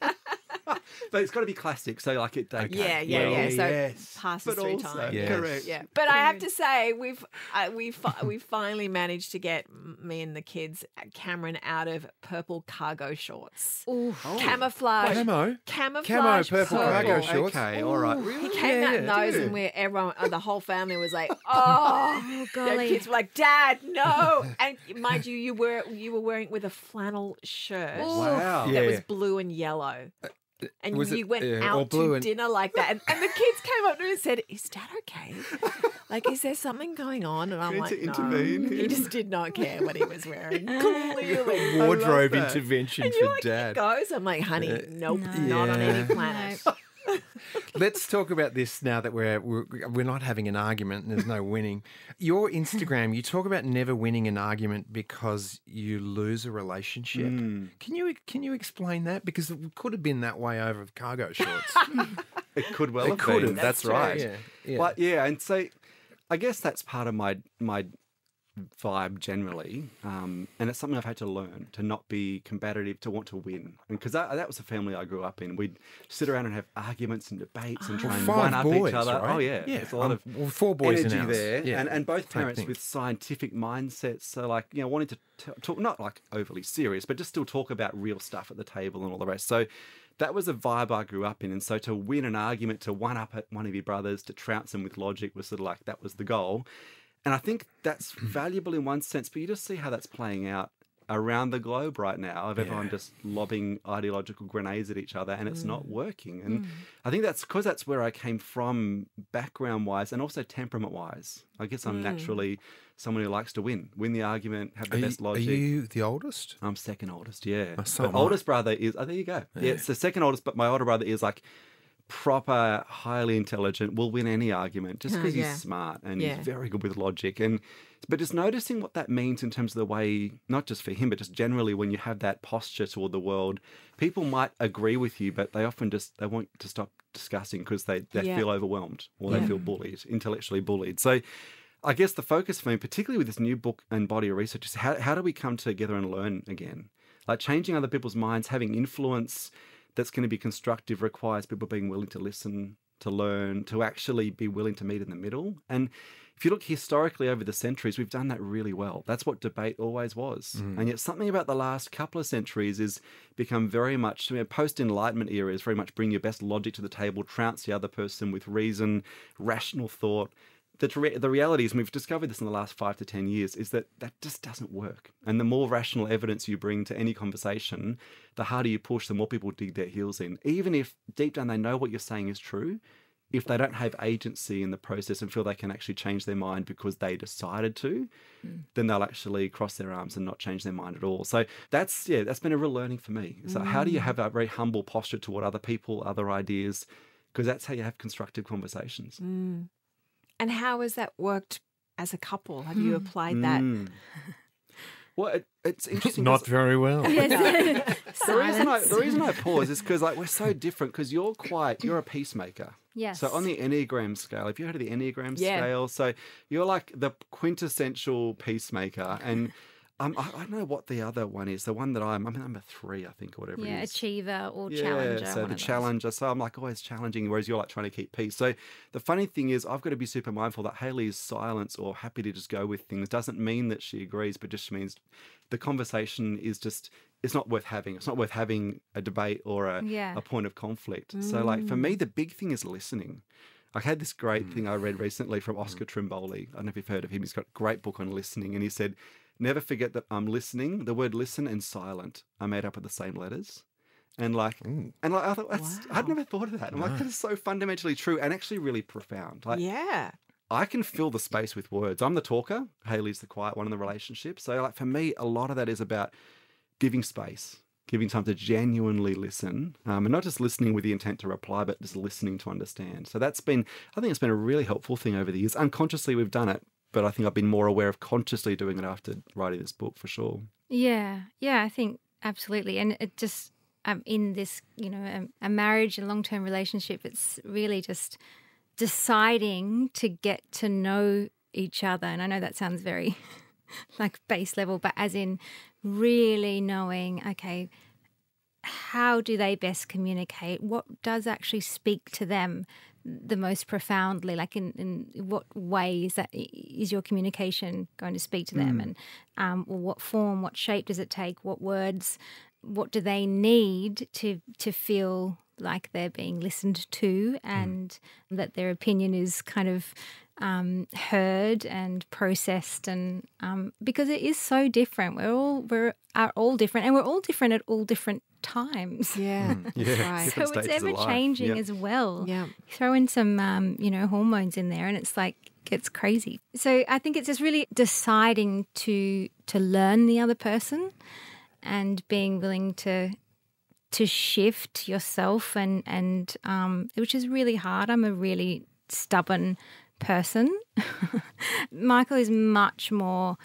Speaker 4: but it's got to be classic, so like it.
Speaker 3: Okay.
Speaker 2: Yeah, yeah,
Speaker 3: Well,
Speaker 2: yeah. So
Speaker 3: yes.
Speaker 2: passes
Speaker 4: But
Speaker 2: through
Speaker 4: also,
Speaker 2: time.
Speaker 3: Yes.
Speaker 4: correct.
Speaker 2: Yeah, but I have to say we've uh, we fi- we finally managed to get me and the kids uh, Cameron out of purple cargo shorts,
Speaker 1: Ooh.
Speaker 4: Oh.
Speaker 2: camouflage,
Speaker 3: Camo.
Speaker 2: camouflage
Speaker 3: purple cargo shorts.
Speaker 4: Okay, all right.
Speaker 2: He
Speaker 4: Really?
Speaker 2: came out in those,
Speaker 3: dude.
Speaker 2: and where everyone, uh, the whole family was like, "Oh,
Speaker 1: Oh,
Speaker 2: the
Speaker 1: golly.
Speaker 2: kids were like, Dad, no!" And mind you, you were you were wearing it with a flannel shirt
Speaker 4: Wow.
Speaker 2: that
Speaker 3: Yeah.
Speaker 2: was blue and yellow. And
Speaker 3: was
Speaker 2: you
Speaker 3: it-
Speaker 2: went
Speaker 3: yeah,
Speaker 2: out to
Speaker 3: and-
Speaker 2: dinner like that, and, and the kids came up to me and said, "Is Dad okay? Like, is there something going on?" And I'm like, "No."
Speaker 4: intervene
Speaker 2: He just did not care what he was wearing. Clearly,
Speaker 3: Wardrobe intervention
Speaker 2: and
Speaker 3: for
Speaker 2: you're like,
Speaker 3: dad.
Speaker 2: "It goes." I'm like, "Honey, nope,
Speaker 1: No.
Speaker 2: not on any
Speaker 3: Yeah.
Speaker 2: planet."
Speaker 3: Let's talk about this now that we're, we're we're not having an argument and there's no winning. Your Instagram, you talk about never winning an argument because you lose a relationship.
Speaker 4: Hmm.
Speaker 3: Can you can you explain that? Because it could have been that way over cargo shorts.
Speaker 4: It could well
Speaker 3: It
Speaker 4: have
Speaker 3: could
Speaker 4: been.
Speaker 3: have.
Speaker 4: That's,
Speaker 3: That's
Speaker 4: right.
Speaker 3: right, yeah, yeah.
Speaker 4: But yeah, and so I guess that's part of my my vibe generally, um, and it's something I've had to learn to not be combative, to want to win, because that, that was the family I grew up in. We'd sit around and have arguments and debates and try and one up
Speaker 3: boys,
Speaker 4: each other.
Speaker 3: right?
Speaker 4: Oh yeah,
Speaker 3: Yeah,
Speaker 4: it's a lot
Speaker 3: um,
Speaker 4: of
Speaker 3: well, four boys
Speaker 4: energy there,
Speaker 3: Yeah,
Speaker 4: and and both parents with scientific mindsets. So like you know, wanting to t- talk not like overly serious, but just still talk about real stuff at the table and all the rest. So that was a vibe I grew up in, and so to win an argument, to one up at one of your brothers, to trounce them with logic was sort of like that was the goal. And I think that's valuable in one sense, but you just see how that's playing out around the globe right now of everyone just lobbing ideological grenades at each other and it's not mm. working. And mm. I think that's because that's where I came from background wise and also temperament wise. I guess I'm mm. naturally someone who likes to win, win the argument, have the
Speaker 3: Are you,
Speaker 4: best
Speaker 3: are
Speaker 4: logic.
Speaker 3: you the oldest?
Speaker 4: I'm second oldest, yeah.
Speaker 3: Oh, so
Speaker 4: but
Speaker 3: am I.
Speaker 4: oldest brother is oh there you go. Yeah. it's the second oldest, but my older brother is like proper, highly intelligent, will win any argument just because
Speaker 2: yeah.
Speaker 4: he's smart and
Speaker 2: Yeah.
Speaker 4: he's very good with logic. And but just noticing what that means in terms of the way, not just for him, but just generally when you have that posture toward the world, people might agree with you, but they often just they want to stop discussing because they, they
Speaker 2: Yeah.
Speaker 4: feel overwhelmed or they feel bullied, intellectually bullied. So I guess the focus for me, particularly with this new book and body of research, is how, how do we come together and learn again? Like changing other people's minds, having influence that's going to be constructive requires people being willing to listen, to learn, to actually be willing to meet in the middle. And if you look historically over the centuries, we've done that really well. That's what debate always was. Mm-hmm. And yet something about the last couple of centuries is become very much you know, post-enlightenment era is very much bring your best logic to the table, trounce the other person with reason, rational thought the, re- the reality is, and we've discovered this in the last five to 10 years, is that that just doesn't work. And the more rational evidence you bring to any conversation, the harder you push, the more people dig their heels in. Even if deep down they know what you're saying is true, if they don't have agency in the process and feel they can actually change their mind because they decided to, hmm. then they'll actually cross their arms and not change their mind at all. So that's, yeah, that's been a real learning for me. So, how do you mm. have that very humble posture toward other people, other ideas? Because that's how you have constructive conversations. Mm.
Speaker 2: And how has that worked as a couple? Have you applied that?
Speaker 4: Mm. Well, it, it's interesting.
Speaker 3: Not
Speaker 4: 'cause
Speaker 3: very well.
Speaker 4: the reason I the reason I pause is because like we're so different. Because you're quite you're a peacemaker.
Speaker 1: Yes.
Speaker 4: So on the Enneagram scale, if you heard of the Enneagram
Speaker 2: Yeah.
Speaker 4: scale, so you're like the quintessential peacemaker, and um, I, I don't know what the other one is. The one that I'm, I'm number three, I think, or whatever
Speaker 1: yeah,
Speaker 4: it is.
Speaker 1: achiever or
Speaker 4: Yeah,
Speaker 1: challenger.
Speaker 4: so the challenger. So I'm like always challenging, whereas you're like trying to keep peace. So the funny thing is, I've got to be super mindful that Hailey's silence or happy to just go with things doesn't mean that she agrees, but just means the conversation is just it's not worth having. It's not worth having a debate or a,
Speaker 1: Yeah.
Speaker 4: a point of conflict. So like for me, mm. the big thing is listening. I had this great hmm. thing I read recently from Oscar hmm. Trimboli. I don't know if you've heard of him. He's got a great book on listening, and he said, "Never forget that I'm listening. The word listen and silent are made up of the same letters." And like, and like, I thought that's, I'd never thought of that. I'm like, that is so fundamentally true and actually really profound. Like,
Speaker 2: Yeah.
Speaker 4: I can fill the space with words. I'm the talker. Hailey's the quiet one in the relationship. So, like for me, a lot of that is about giving space, giving time to genuinely listen, um, and not just listening with the intent to reply, but just listening to understand. So that's been, I think, it's been a really helpful thing over the years. Unconsciously, we've done it, but I think I've been more aware of consciously doing it after writing this book for sure.
Speaker 1: Yeah, yeah, I think absolutely. And it just, in this, you know, a, a marriage, a long term relationship, it's really just deciding to get to know each other. And I know that sounds very like base level, but as in really knowing, okay, how do they best communicate? What does actually speak to them the most profoundly? Like, in, in what way is that is your communication going to speak to them, and um, or what form, what shape does it take? What words? What do they need to to feel like they're being listened to, and that their opinion is kind of um, heard and processed, and um, because it is so different. We're all we're are all different, and we're all different at all different times.
Speaker 2: Yeah. That's right.
Speaker 1: So it's ever changing
Speaker 4: Yeah.
Speaker 1: as well.
Speaker 2: Yeah.
Speaker 1: Throw in some, um, you know, hormones in there, and it's like gets crazy. So I think it's just really deciding to to learn the other person, and being willing to to shift yourself and and um, which is really hard. I'm a really stubborn person. Michael is much more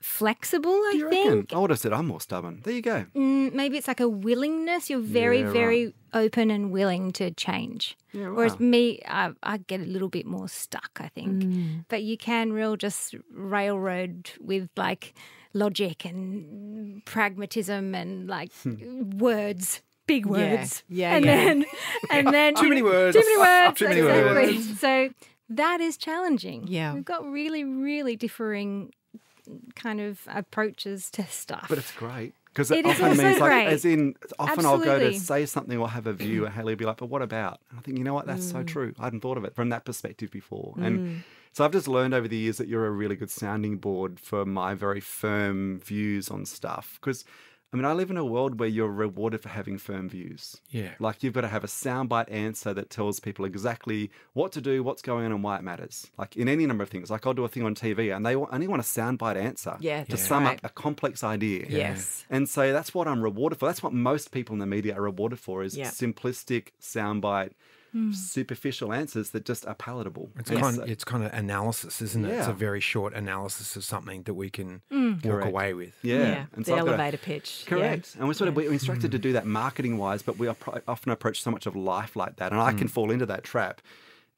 Speaker 1: flexible, I
Speaker 4: you
Speaker 1: think.
Speaker 4: reckon? I would have said I'm more stubborn. There you go.
Speaker 1: Mm, maybe it's like a willingness. You're very,
Speaker 4: Yeah, right.
Speaker 1: very open and willing to change.
Speaker 4: Yeah,
Speaker 1: Whereas me, I, I get a little bit more stuck, I think.
Speaker 2: Mm.
Speaker 1: But you can real just railroad with like logic and pragmatism and like words, big
Speaker 2: Yeah.
Speaker 1: words.
Speaker 2: Yeah,
Speaker 1: and
Speaker 2: yeah.
Speaker 1: then and then
Speaker 3: Too many words.
Speaker 1: Too many words.
Speaker 3: Too many
Speaker 1: exactly.
Speaker 3: words.
Speaker 1: So that is challenging.
Speaker 2: Yeah.
Speaker 1: we've got really, really differing kind of approaches to stuff.
Speaker 4: But it's great. Because
Speaker 1: It
Speaker 4: it
Speaker 1: is
Speaker 4: often
Speaker 1: also
Speaker 4: means, like,
Speaker 1: great.
Speaker 4: as in, often I'll go to say something or have a view, and Hailey will be like, but what about? And I think, you know what? That's
Speaker 1: Mm.
Speaker 4: so true. I hadn't thought of it from that perspective before. And so I've just learned over the years that you're a really good sounding board for my very firm views on stuff. Because, I mean, I live in a world where you're rewarded for having firm views.
Speaker 3: Yeah.
Speaker 4: Like you've got to have a soundbite answer that tells people exactly what to do, what's going on, and why it matters. Like in any number of things. Like I'll do a thing on TV and they only want a soundbite answer
Speaker 2: Yeah,
Speaker 4: to
Speaker 2: that's
Speaker 4: sum
Speaker 2: right.
Speaker 4: up a complex idea.
Speaker 2: Yes.
Speaker 4: And so that's what I'm rewarded for. That's what most people in the media are rewarded for is
Speaker 2: Yeah.
Speaker 4: simplistic, soundbite, superficial answers that just are palatable.
Speaker 3: It's
Speaker 4: And
Speaker 3: kind,
Speaker 4: so-
Speaker 3: it's kind of analysis, isn't it? It's a very short analysis of something that we can
Speaker 1: Mm.
Speaker 3: walk
Speaker 4: Correct.
Speaker 3: away with.
Speaker 4: yeah. And
Speaker 2: the
Speaker 4: so I've got to-
Speaker 2: elevator pitch. Yeah.
Speaker 4: Correct. And we're sort of we're instructed to do that marketing wise, but we appro- often approach so much of life like that. And I can fall into that trap.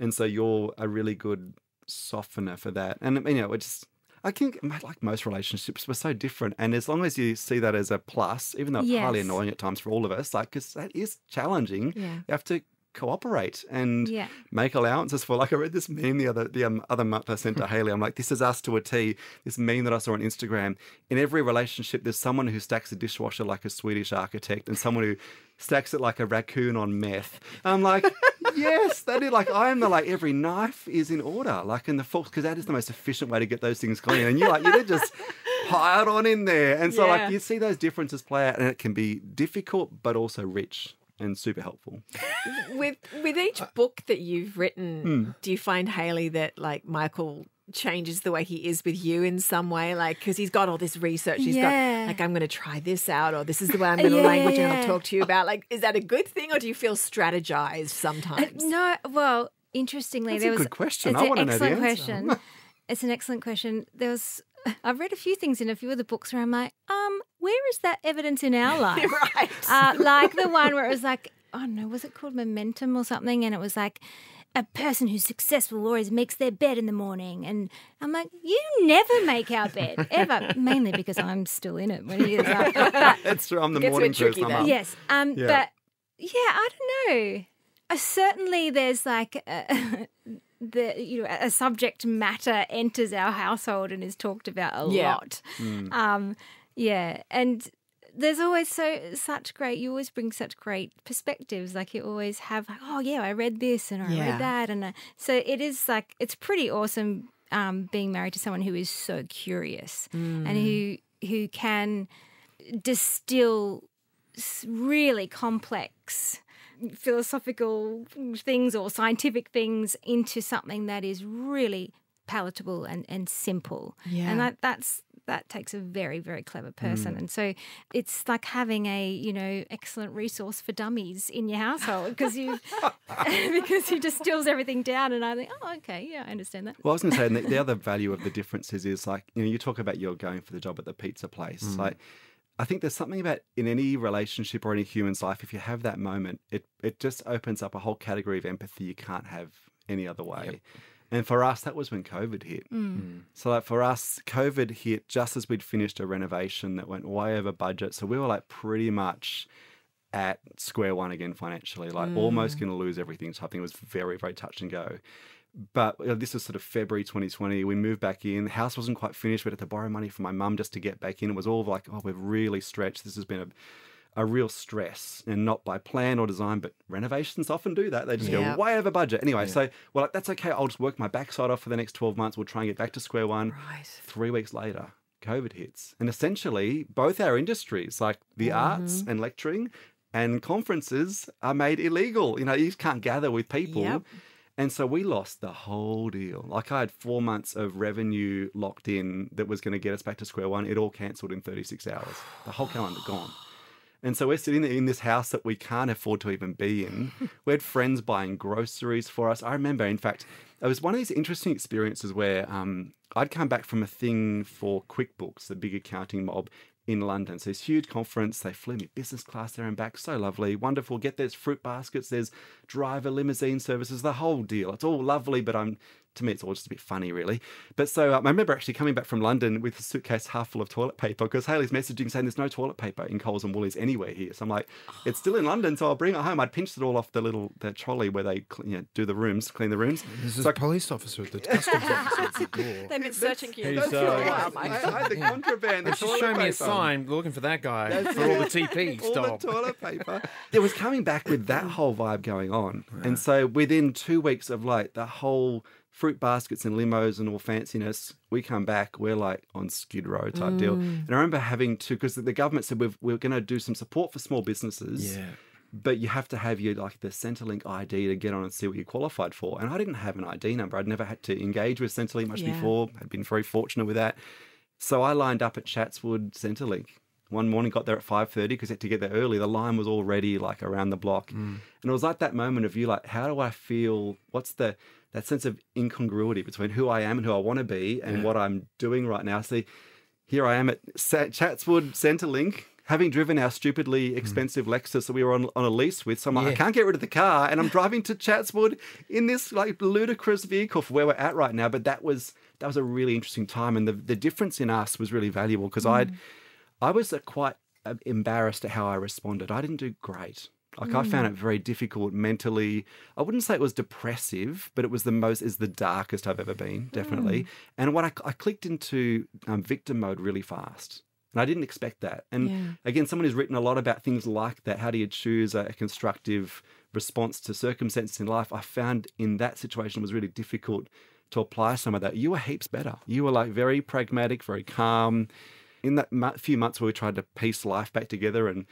Speaker 4: And so you're a really good softener for that. And, you know, it's. I think, like most relationships, we're so different. And as long as you see that as a plus, even though it's highly annoying at times for all of us, like, because that is challenging,
Speaker 2: Yeah.
Speaker 4: you have to cooperate and
Speaker 1: Yeah.
Speaker 4: make allowances for. Like I read this meme the other the um, other month I sent to Hailey. I'm like, this is us to a T. This meme that I saw on Instagram. In every relationship, there's someone who stacks a dishwasher like a Swedish architect, and someone who stacks it like a raccoon on meth. I'm like, yes, that is like I am the like every knife is in order, like in the forks, because that is the most efficient way to get those things clean. And you're like, you're just piled on in there, and so
Speaker 2: Yeah.
Speaker 4: like you see those differences play out, and it can be difficult but also rich and super helpful.
Speaker 2: with with each book that you've written,
Speaker 4: Hmm.
Speaker 2: do you find Hailey that like Michael changes the way he is with you in some way? Like because he's got all this research, he's
Speaker 1: Yeah.
Speaker 2: got like I'm going to try this out, or this is the way I'm going to
Speaker 1: Yeah,
Speaker 2: language and
Speaker 1: yeah.
Speaker 2: I'll talk to you about. Like, is that a good thing, or do you feel strategized
Speaker 1: Uh,
Speaker 2: sometimes?
Speaker 1: no, well, interestingly,
Speaker 4: That's
Speaker 1: there was a
Speaker 4: good question.
Speaker 1: It's
Speaker 4: I
Speaker 1: an
Speaker 4: wanna know the
Speaker 1: excellent question. it's an excellent question. There was. I've read a few things in a few of the books where I'm like, um, where is that evidence in our life?
Speaker 2: right.
Speaker 1: uh, like the one where it was like, I don't know, was it called Momentum or something? And it was like, a person who's successful always makes their bed in the morning. And I'm like, you never make our bed, ever. Mainly because I'm still in it when he is up. But
Speaker 4: It's true. I'm the morning person. I'm up.
Speaker 1: yes. Um,
Speaker 4: Yeah.
Speaker 1: But yeah, I don't know. Uh, certainly, there's like a, the you know a subject matter enters our household and is talked about a
Speaker 2: Yeah.
Speaker 1: lot.
Speaker 4: Hmm.
Speaker 1: Um, yeah, and there's always so such great. You always bring such great perspectives. Like you always have like, oh yeah, I read this and I
Speaker 2: Yeah.
Speaker 1: read that, and I, so it is like it's pretty awesome um, being married to someone who is so curious and who who can distill really complex philosophical things or scientific things into something that is really palatable and, and simple.
Speaker 2: Yeah.
Speaker 1: And that that's that takes a very, very clever mm. person. And so it's like having a, you know, excellent resource for dummies in your household because you because he distills everything down and I think, oh okay, yeah, I understand that.
Speaker 4: Well, I was going to say, and the, the other value of the differences is like, you know, you talk about you're going for the job at the pizza place. Mm. Like, I think there's something about in any relationship or any human's life, if you have that moment, it, it just opens up a whole category of empathy you can't have any other way. And for us, that was when COVID hit. Mm. Mm. So, like for us, COVID hit just as we'd finished a renovation that went way over budget. So we were like pretty much at square one again financially, like almost mm. going to lose everything. So I think it was very, very touch and go. But you know, this was sort of February 2020. We moved back in. The house wasn't quite finished. We had to borrow money from my mum just to get back in. It was all like, oh, we've really stretched. This has been a, a real stress and not by plan or design, but renovations often do that. They just
Speaker 2: Yeah.
Speaker 4: go way over budget. Anyway, so we're like, that's okay. I'll just work my backside off for the next 12 months. We'll try and get back to square one.
Speaker 2: Right.
Speaker 4: Three weeks later, COVID hits. And essentially, both our industries, like the arts mm-hmm. and lecturing and conferences, are made illegal. You know, you just can't gather with people.
Speaker 2: Yep.
Speaker 4: And so we lost the whole deal. Like I had four months of revenue locked in that was going to get us back to square one. It all cancelled in 36 hours. The whole calendar gone. And so we're sitting in this house that we can't afford to even be in. we had friends buying groceries for us. I remember, in fact, it was one of these interesting experiences where um, I'd come back from a thing for QuickBooks, the big accounting mob in London. So this huge conference, they flew me business class there and back. So lovely, wonderful. Get there's fruit baskets, there's driver limousine services, the whole deal. It's all lovely, but I'm to me, it's all just a bit funny, really. But so um, I remember actually coming back from London with a suitcase half full of toilet paper because Hailey's messaging saying there's no toilet paper in Coles and Woolies anywhere here. So I'm like, it's still in London, so I'll bring it home. I'd pinched it all off the little the trolley where they you know, do the rooms, clean the rooms.
Speaker 3: There's
Speaker 4: So
Speaker 3: a police officer at the customs office at the door.
Speaker 2: They've been searching you
Speaker 3: He's,
Speaker 2: for
Speaker 3: uh,
Speaker 2: while,
Speaker 4: I,
Speaker 2: mate.
Speaker 4: I had the contraband. the
Speaker 3: They should
Speaker 4: toilet
Speaker 3: show me a sign looking for that guy
Speaker 4: That's
Speaker 3: for all the
Speaker 4: it.
Speaker 3: TP.
Speaker 4: all
Speaker 3: Stop.
Speaker 4: the toilet paper. It was coming back with that whole vibe going on. And so within two weeks of like the whole fruit baskets and limos and all fanciness, we come back, we're like on skid row type deal. Mm. And I remember having to, because the government said we've, we're going to do some support for small businesses.
Speaker 3: Yeah.
Speaker 4: But you have to have your like the Centrelink ID to get on and see what you're qualified for. And I didn't have an ID number. I'd never had to engage with Centrelink much
Speaker 2: Yeah.
Speaker 4: before. I'd been very fortunate with that. So I lined up at Chatswood Centrelink. One morning, got there at five thirty because I had to get there early. The line was already like around the block, mm. and it was like that moment of you like, how do I feel? What's the that sense of incongruity between who I am and who I want to be and what I'm doing right now? See, here I am at Chatswood Centrelink, having driven our stupidly expensive Lexus that we were on, on a lease with. So I'm like, I can't get rid of the car, and I'm driving to Chatswood in this like ludicrous vehicle for where we're at right now. But that was that was a really interesting time, and the the difference in us was really valuable because I'd I was quite uh, embarrassed at how I responded. I didn't do great. Like I found it very difficult mentally. I wouldn't say it was depressive, but it was the most is the darkest I've ever been, definitely. And what I, I clicked into um, victim mode really fast, and I didn't expect that. And
Speaker 2: Yeah.
Speaker 4: again, someone who's written a lot about things like that. How do you choose a, a constructive response to circumstances in life? I found in that situation was really difficult to apply some of that. You were heaps better. You were like very pragmatic, very calm. In that few months where we tried to piece life back together and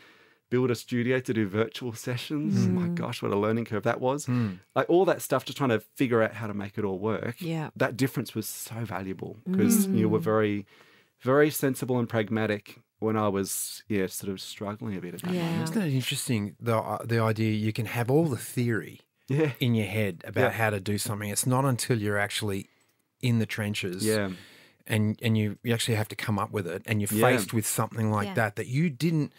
Speaker 4: build a studio to do virtual sessions. Oh my hmm. gosh, what a learning curve that was. Hmm. Like all that stuff, just trying to figure out how to make it all work.
Speaker 2: Yeah.
Speaker 4: That difference was so valuable hmm. because you were very, very sensible and pragmatic when I was, yeah, sort of struggling a bit at that
Speaker 2: Yeah.
Speaker 4: moment.
Speaker 3: Isn't that interesting? The uh, the idea you can have all the theory
Speaker 4: Yeah.
Speaker 3: in your head about
Speaker 4: Yeah.
Speaker 3: how to do something. It's not until you're actually in the trenches.
Speaker 4: Yeah.
Speaker 3: and and you, you actually have to come up with it and you're
Speaker 4: Yeah.
Speaker 3: faced with something like
Speaker 1: Yeah.
Speaker 3: that that you didn't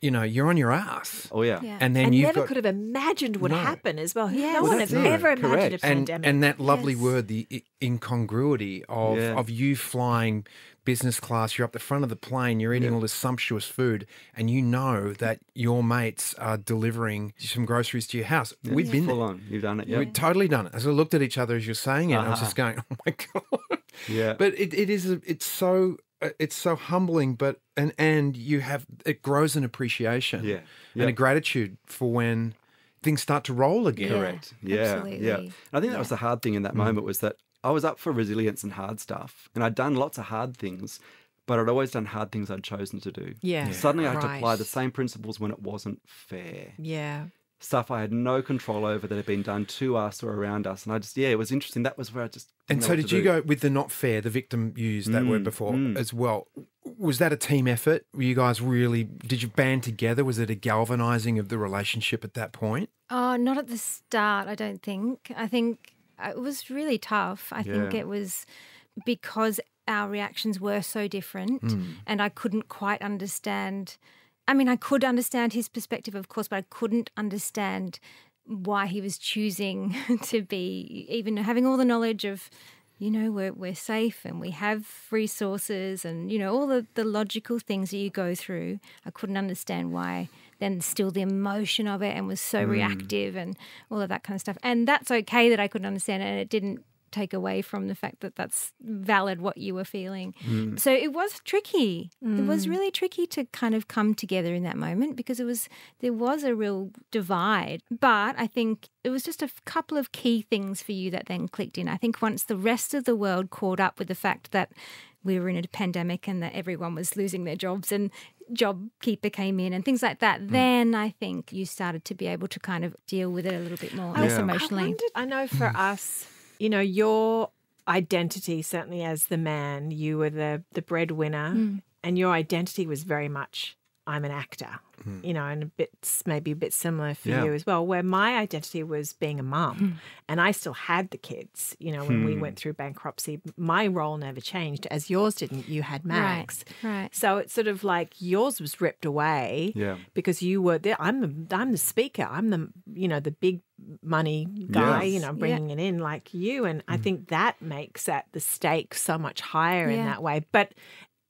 Speaker 3: you know you're on your ass
Speaker 4: Oh, yeah.
Speaker 1: Yeah.
Speaker 3: and then you've
Speaker 2: never
Speaker 3: got
Speaker 2: could have imagined would
Speaker 3: No.
Speaker 2: happen as well.
Speaker 1: Yeah.
Speaker 2: No
Speaker 1: Well,
Speaker 2: one
Speaker 4: has
Speaker 2: had
Speaker 4: it.
Speaker 2: ever imagined
Speaker 4: Correct.
Speaker 2: a
Speaker 3: and
Speaker 2: pandemic.
Speaker 3: and that lovely
Speaker 1: Yes.
Speaker 3: word the i- incongruity of
Speaker 4: Yeah.
Speaker 3: of you flying business class you're up the front of the plane you're eating all this sumptuous food and you know that your mates are delivering some groceries to your house we've been
Speaker 4: Full
Speaker 3: there
Speaker 4: on. You've done it. Yeah.
Speaker 3: We've totally done it. As I looked at each other as you're saying it, I was uh-huh. just going, "Oh my god!"
Speaker 4: Yeah.
Speaker 3: But it, it is. a- It's so. Uh, It's so humbling, but and and you have it grows an appreciation,
Speaker 4: Yeah.
Speaker 3: and a gratitude for when things start to roll again.
Speaker 1: Yeah.
Speaker 4: Correct. Yeah. Yeah. And I think that was the hard thing in that moment was that I was up for resilience and hard stuff. And I'd done lots of hard things, but I'd always done hard things I'd chosen to do.
Speaker 2: Yeah.
Speaker 4: Suddenly I had to apply the same principles when it wasn't fair.
Speaker 2: yeah.
Speaker 4: Stuff I had no control over that had been done to us or around us. And I just, yeah, it was interesting. That was where I just. didn't
Speaker 3: And
Speaker 4: know
Speaker 3: so,
Speaker 4: what
Speaker 3: did
Speaker 4: to
Speaker 3: you
Speaker 4: do.
Speaker 3: go with the not fair? The victim used that word
Speaker 4: Mm,
Speaker 3: before
Speaker 4: mm.
Speaker 3: as well. Was that a team effort? Were you guys really? Did you band together? Was it a galvanizing of the relationship at that point?
Speaker 1: Oh, not at the start, I don't think. I think uh, it was really tough. I think it was because our reactions were so different and I couldn't quite understand. I mean, I could understand his perspective, of course, but I couldn't understand why he was choosing to be, even having all the knowledge of, you know, we're, we're safe and we have resources and, you know, all the, the logical things that you go through. I couldn't understand why then still the emotion of it and was so hmm. reactive and all of that kind of stuff. And that's okay that I couldn't understand it and it didn't take away from the fact that that's valid what you were feeling. Mm. So it was tricky. It was mm. really tricky to kind of come together in that moment because it was there was a real divide. But I think it was just a couple of key things for you that then clicked in. I think once the rest of the world caught up with the fact that we were in a pandemic and that everyone was losing their jobs and JobKeeper came in and things like that, mm. then I think you started to be able to kind of deal with it a little bit more, less
Speaker 4: Yeah.
Speaker 2: I,
Speaker 1: emotionally.
Speaker 2: wondered, I know for us, you know, your identity, certainly as the man, you were the, the breadwinner, mm. and your identity was very much I'm an actor, mm-hmm. you know, and a bit maybe a bit similar for
Speaker 4: Yeah.
Speaker 2: you as well, where my identity was being a mum hmm. and I still had the kids, you know, when we hmm. went through bankruptcy. My role never changed as yours didn't. You had Max.
Speaker 1: right.
Speaker 2: So it's sort of like yours was ripped away
Speaker 4: Yeah.
Speaker 2: because you were there. I'm the I'm the speaker. I'm the you know the big money guy. You
Speaker 4: Yes.
Speaker 2: know,
Speaker 1: Yeah.
Speaker 2: bringing it in like you, and I hmm. think that makes that the stakes so much higher in that way. But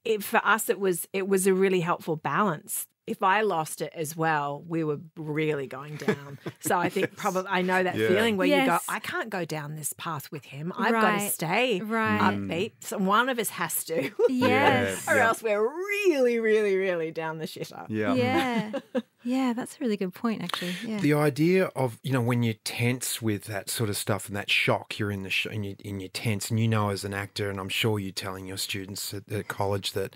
Speaker 2: it, for us, it was it was a really helpful balance. If I lost it as well, we were really going down. So I think probably I know that
Speaker 4: Yeah.
Speaker 2: feeling where you go, I can't go down this path with him. I've got to stay
Speaker 1: Right.
Speaker 2: upbeat. Mm. So one of us has to,
Speaker 1: Yes.
Speaker 2: or
Speaker 4: Yeah.
Speaker 2: else we're really, really, really down the shitter.
Speaker 4: Yeah.
Speaker 1: Yeah. Yeah, that's a really good point, actually. Yeah.
Speaker 3: The idea of you know when you're tense with that sort of stuff and that shock, you're in the sh- and you in your tense, and you know as an actor, and I'm sure you're telling your students at, at college that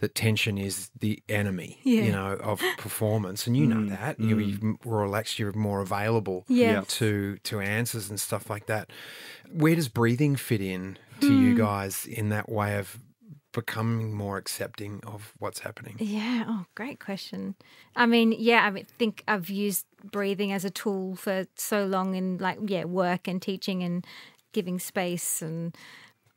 Speaker 3: that tension is the enemy,
Speaker 1: Yeah.
Speaker 3: you know, of performance, and you know mm, that. You, mm. you're more relaxed, you're more available
Speaker 1: Yes.
Speaker 3: to to answers and stuff like that. Where does breathing fit in to you hmm. guys in that way of becoming more accepting of what's happening?
Speaker 1: Yeah. Oh, great question. I mean, yeah, I mean, think I've used breathing as a tool for so long in like, yeah, work and teaching and giving space and,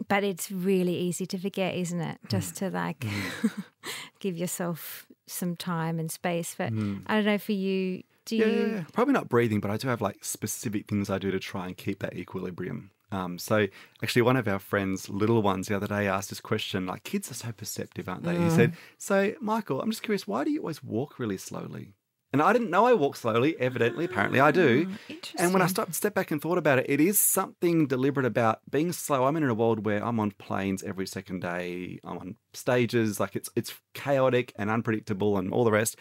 Speaker 1: but it's really easy to forget, isn't it? Mm. Just to like mm. give yourself some time and space. But mm. I don't know for you, do
Speaker 4: Yeah,
Speaker 1: you?
Speaker 4: probably not breathing, but I do have like specific things I do to try and keep that equilibrium. Um, so actually, one of our friends, little ones, the other day asked this question. Like, kids are so perceptive, aren't they? He said, "So, Michael, I'm just curious, why do you always walk really slowly?" And I didn't know I walk slowly. Evidently, apparently, I do. And when I stopped, stepped back and thought about it, it is something deliberate about being slow. I'm in a world where I'm on planes every second day. I'm on stages, like it's it's chaotic and unpredictable and all the rest.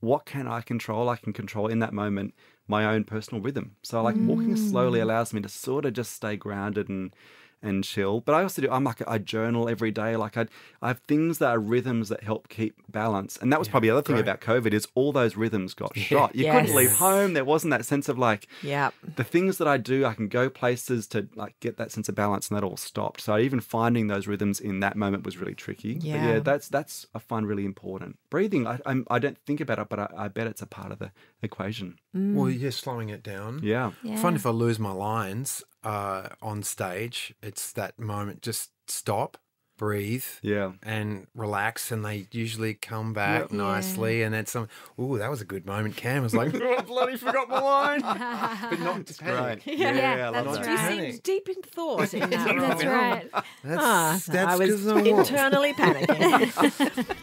Speaker 4: What can I control? I can control in that moment my own personal rhythm. So like walking slowly mm. allows me to sort of just stay grounded and and chill. But I also do. I'm like I journal every day. Like I, I have things that are rhythms that help keep balance. And that was probably the other thing
Speaker 3: great.
Speaker 4: about COVID is all those rhythms got shot. You couldn't leave home. There wasn't that sense of like
Speaker 2: Yep.
Speaker 4: the things that I do, I can go places to like get that sense of balance, and that all stopped. So even finding those rhythms in that moment was really tricky. But
Speaker 2: Yeah.
Speaker 4: yeah, that's that's I find really important. Breathing, I I'm, I don't think about it, but I, I bet it's a part of the equation. Mm.
Speaker 3: Well, you're slowing it down.
Speaker 4: Yeah,
Speaker 1: Yeah.
Speaker 3: I find if I lose my lines uh, on stage, it's that moment. Just stop, breathe,
Speaker 4: yeah.
Speaker 3: and relax, and they usually come back
Speaker 1: Yeah.
Speaker 3: nicely. And it's some, ooh, that was a good moment. Cam was like, oh, I bloody forgot my line, but not to panic.
Speaker 4: Right.
Speaker 2: Yeah.
Speaker 1: Yeah,
Speaker 4: I
Speaker 1: that's
Speaker 4: that.
Speaker 2: You
Speaker 1: right.
Speaker 2: seemed deep in thought in that
Speaker 1: That's right.
Speaker 3: That's
Speaker 2: Ah,
Speaker 3: that's
Speaker 2: I
Speaker 3: I was.
Speaker 2: internally panicking.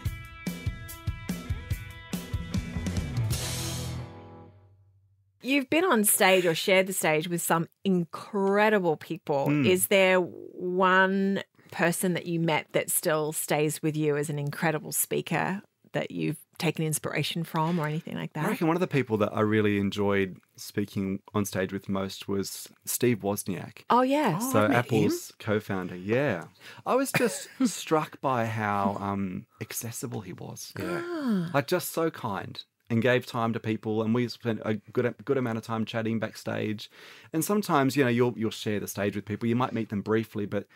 Speaker 2: You've been on stage or shared the stage with some incredible people.
Speaker 4: Hmm.
Speaker 2: Is there one person that you met that still stays with you as an incredible speaker that you've taken inspiration from or anything like that?
Speaker 4: I reckon one of the people that I really enjoyed speaking on stage with most was Steve Wozniak.
Speaker 2: Oh, yeah.
Speaker 3: Oh,
Speaker 4: so Apple's co-founder, yeah. I was just struck by how um, accessible he was.
Speaker 2: Ah.
Speaker 4: like just so kind and gave time to people and we spent a good good amount of time chatting backstage. And sometimes you know you'll you'll share the stage with people. You might meet them briefly but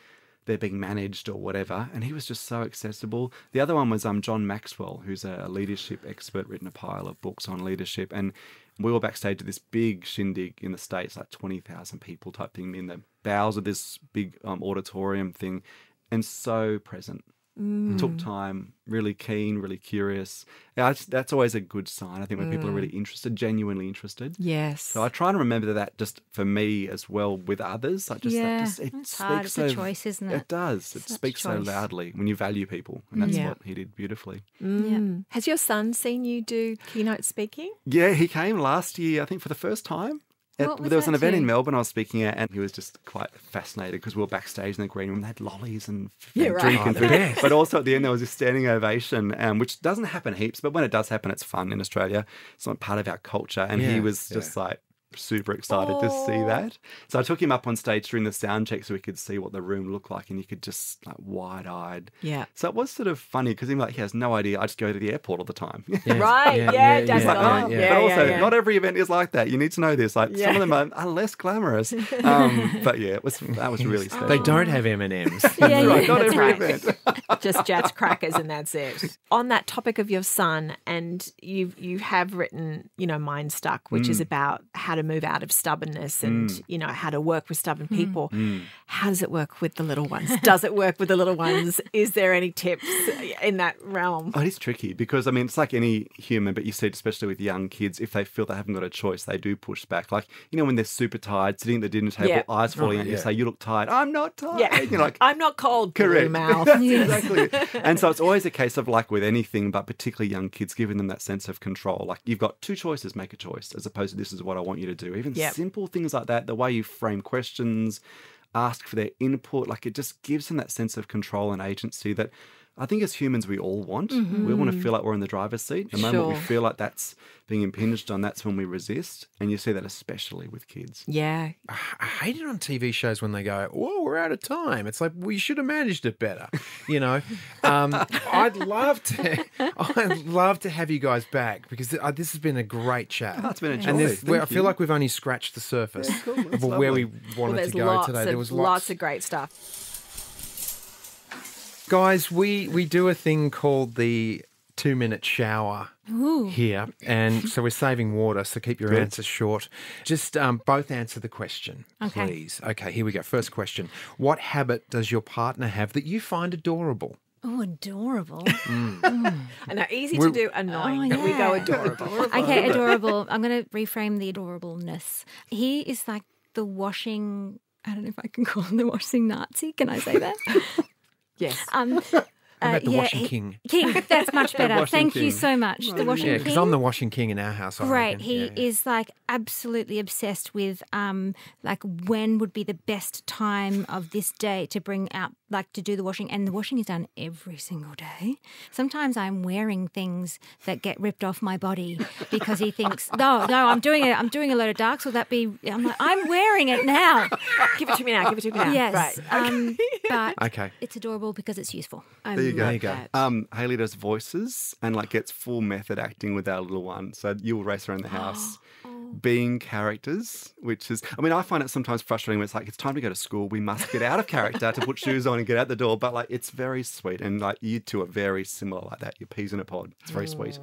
Speaker 4: they're being managed or whatever. And he was just so accessible. The other one was um John Maxwell who's a leadership expert written a pile of books on leadership. And we were backstage at this big shindig in the states like 20,000 people type thing in the bowels of this big um, auditorium thing and so present Mm. took time, really keen, really curious. Yeah, that's, that's always a good sign. I think when people are really mm. interested, genuinely interested.
Speaker 2: Yes.
Speaker 4: So I try and remember that just for me as well with others. Like just
Speaker 1: Yeah,
Speaker 4: that just it
Speaker 1: it's
Speaker 4: speaks
Speaker 1: hard. It's
Speaker 4: so
Speaker 1: a choice, isn't it?
Speaker 4: It does. It
Speaker 1: Such
Speaker 4: speaks so loudly when you value people, and that's mm.
Speaker 2: Yeah.
Speaker 4: what he did beautifully.
Speaker 2: Mm. Has your son seen you do keynote speaking?
Speaker 4: Yeah, he came last year, I think, for the first time.
Speaker 1: Was
Speaker 4: there was an event in? Melbourne I was speaking at, and he was just quite fascinated because we were backstage in the green room. They had lollies and
Speaker 2: Yeah,
Speaker 4: and
Speaker 2: right.
Speaker 4: drink
Speaker 3: Oh,
Speaker 4: and food. But also at the end, there was this standing ovation, um, which doesn't happen heaps, but when it does happen, it's fun in Australia. It's not part of our culture. And he was just like super excited to see that. So I took him up on stage during the sound check so we could see what the room looked like, and you could just like wide eyed.
Speaker 2: Yeah.
Speaker 4: So it was sort of funny because he's like he has no idea. I just go to the airport all the time.
Speaker 3: Yeah.
Speaker 2: Right, yeah, Dad's
Speaker 4: Like,
Speaker 2: got
Speaker 4: oh,
Speaker 2: it.
Speaker 3: yeah.
Speaker 2: Yeah,
Speaker 4: but also,
Speaker 2: yeah, yeah.
Speaker 4: not every event is like that. You need to know this. Like some of them are, are less glamorous. Um, but yeah, it was that was really special.
Speaker 3: They don't have M and M's.
Speaker 1: Yeah, yeah.
Speaker 4: Right, not every
Speaker 2: right.
Speaker 4: event.
Speaker 2: just Jatz crackers and that's it. On that topic of your son, and you you have written, you know, Mind Stuck, which
Speaker 4: Mm.
Speaker 2: is about how to move out of stubbornness and you know how to work with stubborn people.
Speaker 4: Mm.
Speaker 2: How does it work with the little ones? Does it work with the little ones? Is there any tips in that realm?
Speaker 4: Oh, it is tricky because I mean it's like any human, but you see it especially with young kids. If they feel they haven't got a choice, they do push back. Like you know when they're super tired, sitting at the dinner table,
Speaker 2: Yeah.
Speaker 4: eyes falling
Speaker 3: Oh,
Speaker 4: at you, say you look tired. I'm not tired.
Speaker 2: Yeah,
Speaker 4: You're like
Speaker 2: I'm not cold. blue
Speaker 4: correct.
Speaker 2: mouth.
Speaker 4: Exactly. And so it's always a case of like with anything, but particularly young kids, giving them that sense of control. Like you've got two choices, make a choice, as opposed to this is what I want you to do. Even
Speaker 2: Yep.
Speaker 4: simple things like that, the way you frame questions, ask for their input, like it just gives them that sense of control and agency that I think as humans we all want. We want to feel like we're in the driver's seat. The moment we feel like that's being impinged on, that's when we resist. And you see that especially with kids.
Speaker 2: Yeah,
Speaker 3: I hate it on TV shows when they go, "Whoa, we're out of time." It's like we should have managed it better, you know. Um, I'd love to, I'd love to have you guys back because uh, this has been a great chat.
Speaker 4: Oh, it's been a joy.
Speaker 3: and there's-
Speaker 4: Thank
Speaker 3: I feel
Speaker 4: you.
Speaker 3: like we've only scratched the surface
Speaker 4: cool.
Speaker 3: of
Speaker 4: That's
Speaker 3: where we wanted
Speaker 2: well, there's
Speaker 3: to go
Speaker 2: lots
Speaker 3: today.
Speaker 2: of
Speaker 3: There was
Speaker 2: lots
Speaker 3: lots.
Speaker 2: of great stuff.
Speaker 3: Guys, we we do a thing called the two minute shower here, and so we're saving water. So keep your
Speaker 4: Good.
Speaker 3: answers short. Just um, both answer the question,
Speaker 1: Okay.
Speaker 3: please. Okay, here we go. First question: What habit does your partner have that you find adorable?
Speaker 1: Oh, adorable.
Speaker 2: I know, easy to
Speaker 3: We're-
Speaker 2: do, annoying,
Speaker 1: Oh,
Speaker 2: but we go adorable.
Speaker 1: okay, adorable. I'm going to reframe the adorableness. He is like the washing. I don't know if I can call him the washing Nazi. Can I say that?
Speaker 2: Yes.
Speaker 1: Um,
Speaker 3: How about the
Speaker 1: yeah,
Speaker 3: washing king?
Speaker 1: King. That's much better.
Speaker 4: washing
Speaker 1: Thank you so much. The washing
Speaker 3: Yeah,
Speaker 1: king.
Speaker 3: because I'm the washing king in our house. I
Speaker 1: Great.
Speaker 3: reckon.
Speaker 1: He
Speaker 3: Yeah, yeah.
Speaker 1: is like absolutely obsessed with um like when would be the best time of this day to bring out like to do the washing and the washing is done every single day. Sometimes I'm wearing things that get ripped off my body because he thinks, No, no, I'm doing it I'm doing a load of darks, will that be I'm like, I'm wearing it now.
Speaker 2: give it to me now. Give it to me now.
Speaker 1: yes.
Speaker 2: Right.
Speaker 1: Um but
Speaker 3: Okay.
Speaker 1: it's adorable because it's useful.
Speaker 2: I
Speaker 4: There you go.
Speaker 3: There you go.
Speaker 4: Um, Hailey does voices and like gets full method acting with our little one. So you'll race around the house being characters, which is, I mean, I find it sometimes frustrating when it's like, it's time to go to school. We must get out of character to put shoes on and get out the door. But like, it's very sweet. And like, you two are very similar like that. You're peas in a pod. It's very sweet.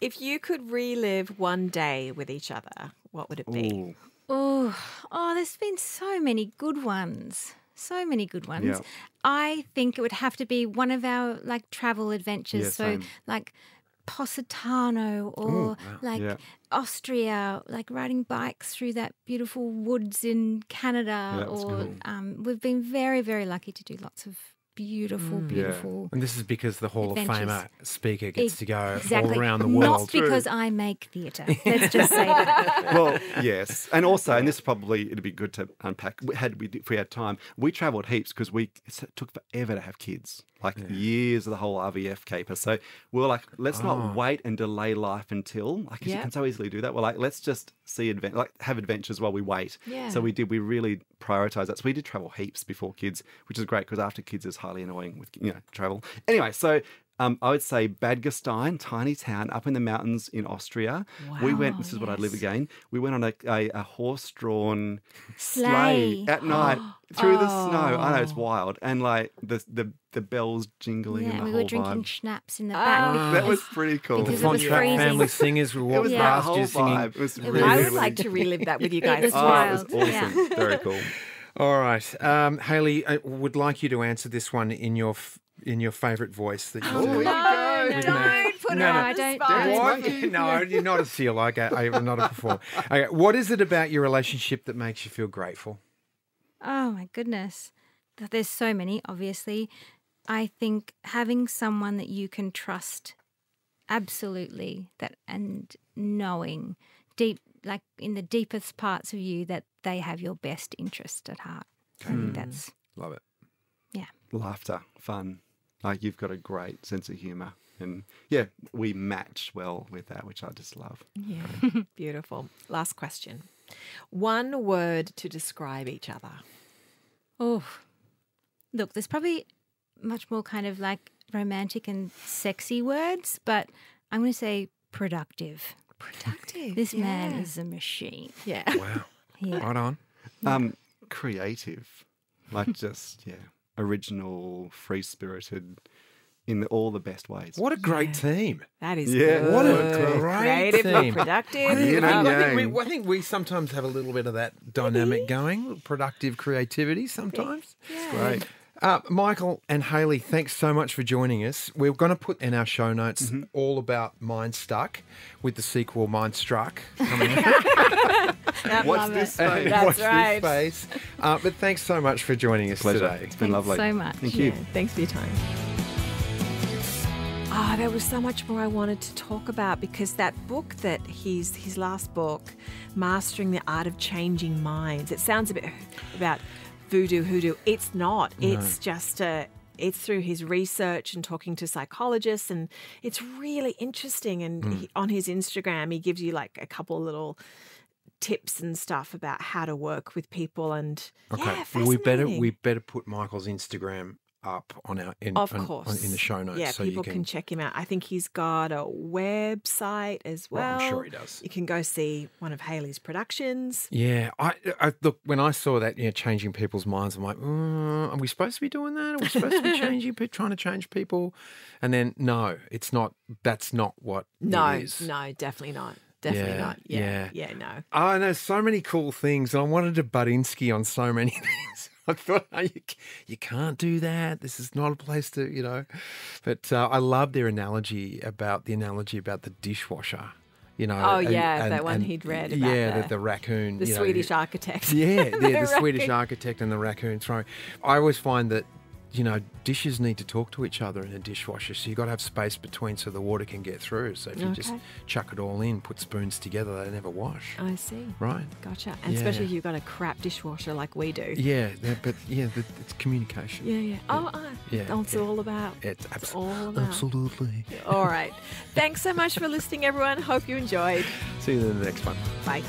Speaker 2: If you could relive one day with each other, what would it be?
Speaker 4: Ooh.
Speaker 1: Oh, oh, there's been so many good ones. So many good ones.
Speaker 4: Yeah.
Speaker 1: I think it would have to be one of our like travel adventures.
Speaker 4: Yeah,
Speaker 1: so
Speaker 4: same.
Speaker 1: like Positano or like
Speaker 4: Yeah.
Speaker 1: Austria, like riding bikes through that beautiful woods in Canada.
Speaker 4: that's
Speaker 1: or
Speaker 4: cool.
Speaker 1: um, we've been very, very lucky to do lots of beautiful,
Speaker 4: Mm,
Speaker 1: beautiful.
Speaker 3: And this is because the Hall
Speaker 1: Adventures.
Speaker 3: of Famer speaker gets to go
Speaker 1: Exactly.
Speaker 3: all around the world.
Speaker 1: Not
Speaker 3: world.
Speaker 1: because I make theatre. Let's just say that.
Speaker 4: well, yes, and also, and this probably it'd be good to unpack. Had we if we had time, we travelled heaps because we it took forever to have kids, like years of the whole IVF caper. So we were like, let's
Speaker 3: Oh.
Speaker 4: not wait and delay life until, like 'cause you can so easily do that. We're like, let's just see advent, like have adventures while we wait.
Speaker 2: Yeah.
Speaker 4: So we did. We really prioritized that. So we did travel heaps before kids, which is great because after kids is highly annoying with you know travel. Anyway, so. Um, I would say Bad Gastein, tiny town up in the mountains in Austria. We went. This is what I'd live again. We went on a, a, a horse-drawn
Speaker 1: Sleigh.
Speaker 4: sleigh at night through the snow. I know it's
Speaker 2: Oh.
Speaker 4: wild, and like the the, the bells jingling and
Speaker 1: Yeah,
Speaker 4: the
Speaker 1: we
Speaker 4: whole
Speaker 1: were drinking
Speaker 4: vibe.
Speaker 1: schnapps in the
Speaker 2: Ah.
Speaker 1: back.
Speaker 4: That was pretty cool.
Speaker 3: The
Speaker 1: Because it was
Speaker 3: family singers were
Speaker 4: It
Speaker 3: walking
Speaker 4: was
Speaker 1: Yeah.
Speaker 3: past you singing.
Speaker 4: vibe. It was
Speaker 1: was-
Speaker 4: really,
Speaker 2: I would
Speaker 4: really
Speaker 2: like to relive that with you
Speaker 1: It
Speaker 2: guys.
Speaker 1: was
Speaker 4: Oh,
Speaker 2: well.
Speaker 4: it was
Speaker 1: wild.
Speaker 4: awesome.
Speaker 1: Yeah.
Speaker 4: Very cool.
Speaker 3: All right, um, Hailey, I would like you to answer this one in your f- in your favourite voice that you
Speaker 1: Oh,
Speaker 3: do.
Speaker 1: no, no,
Speaker 2: don't put
Speaker 3: No,
Speaker 2: her
Speaker 3: no.
Speaker 2: on
Speaker 1: I
Speaker 2: the
Speaker 1: don't-
Speaker 2: spot.
Speaker 3: What? No, you're not a seal. Like I, I'm not a performer. Okay, what is it about your relationship that makes you feel grateful?
Speaker 1: Oh my goodness. Th- There's so many, obviously. I think having someone that you can trust absolutely that and knowing deep like in the deepest parts of you that they have your best interest at heart. I think hmm. that's
Speaker 3: Love it.
Speaker 1: Yeah.
Speaker 4: Laughter, fun. Like you've got a great sense of humour. And yeah, we match well with that, which I just love.
Speaker 2: Yeah, beautiful. Last question. One word to describe each other.
Speaker 1: Oh, look, there's probably much more kind of like romantic and sexy words, but I'm going to say productive.
Speaker 2: Productive.
Speaker 1: This man is a machine.
Speaker 2: Yeah.
Speaker 3: Wow.
Speaker 1: Yeah.
Speaker 3: Right on.
Speaker 4: Um, creative, like just yeah, original, free spirited, in the, all the best ways.
Speaker 3: What a great team.
Speaker 2: That is
Speaker 4: Yeah,
Speaker 2: good.
Speaker 3: what a great
Speaker 2: creative, and productive.
Speaker 3: I think,
Speaker 4: Yin
Speaker 3: I think- I think we, I think we sometimes have a little bit of that dynamic going, productive creativity sometimes. Yeah.
Speaker 4: Great.
Speaker 3: Uh, Michael and Hailey, thanks so much for joining us. We're going to put in our show notes
Speaker 4: Mm-hmm.
Speaker 3: all about Mindstuck with the sequel Mind Struck coming out.
Speaker 4: What's this?
Speaker 2: That's
Speaker 4: space?
Speaker 3: Watch
Speaker 2: right.
Speaker 3: this space. Uh, but thanks so much for joining us
Speaker 4: Pleasure.
Speaker 3: today.
Speaker 4: It's been
Speaker 1: Thanks
Speaker 4: lovely.
Speaker 1: so much.
Speaker 4: Thank
Speaker 2: Yeah,
Speaker 4: you.
Speaker 2: thanks for your time. Ah, there was so much more I wanted to talk about because that book that he's his last book, Mastering the Art of Changing Minds. It sounds a bit about voodoo hoodoo. It's not. It's just a it's through his research and talking to psychologists and it's really interesting and hmm. he, on his Instagram he gives you like a couple little tips and stuff about how to work with people and
Speaker 3: Okay.
Speaker 2: yeah,
Speaker 3: well, we better we better put Michael's Instagram up on our in,
Speaker 2: Of
Speaker 3: on- on-
Speaker 2: course.
Speaker 3: in the show notes
Speaker 2: Yeah,
Speaker 3: so
Speaker 2: people
Speaker 3: you
Speaker 2: can...
Speaker 3: can.
Speaker 2: check him out. I think he's got a website as
Speaker 3: Well,
Speaker 2: well.
Speaker 3: I'm sure he does.
Speaker 2: You can go see one of Hailey's productions.
Speaker 3: Yeah, I, I look when I saw that, you know, changing people's minds. I'm like, mm, are we supposed to be doing that? Are we supposed to be changing, trying to change people? And then no, it's not. That's not what
Speaker 2: No,
Speaker 3: it is.
Speaker 2: no, definitely not. Definitely
Speaker 3: Yeah,
Speaker 2: not. Yeah, yeah, no.
Speaker 3: Oh, there's so many cool things, and I wanted to Badinsky on so many things. I thought, no, you, you can't do that. This is not a place to, you know. But uh, I love their analogy about the analogy about the dishwasher. You know.
Speaker 2: Oh, yeah, that one he'd read about
Speaker 3: yeah,
Speaker 2: the-
Speaker 3: the, the raccoon.
Speaker 2: The
Speaker 3: you know,
Speaker 2: Swedish architect.
Speaker 3: yeah, the, the
Speaker 2: Raccoon.
Speaker 3: Swedish architect and the raccoon throwing. I always find that, you know, dishes need to talk to each other in a dishwasher. So you've got to have space between so the water can get through. So if you just chuck it all in, put spoons together, they never wash.
Speaker 2: I see.
Speaker 3: Right?
Speaker 2: Gotcha. And especially if you've got a crap dishwasher like we do.
Speaker 3: Yeah, that- but yeah, it's communication.
Speaker 2: Yeah, yeah. Oh, oh
Speaker 3: Yeah,
Speaker 2: that's
Speaker 3: yeah.
Speaker 2: all about.
Speaker 3: It's,
Speaker 2: It's
Speaker 3: abs-
Speaker 2: all about.
Speaker 3: absolutely.
Speaker 2: All right. Thanks so much for listening, everyone. Hope you enjoyed.
Speaker 3: See you in the next one.
Speaker 2: Bye.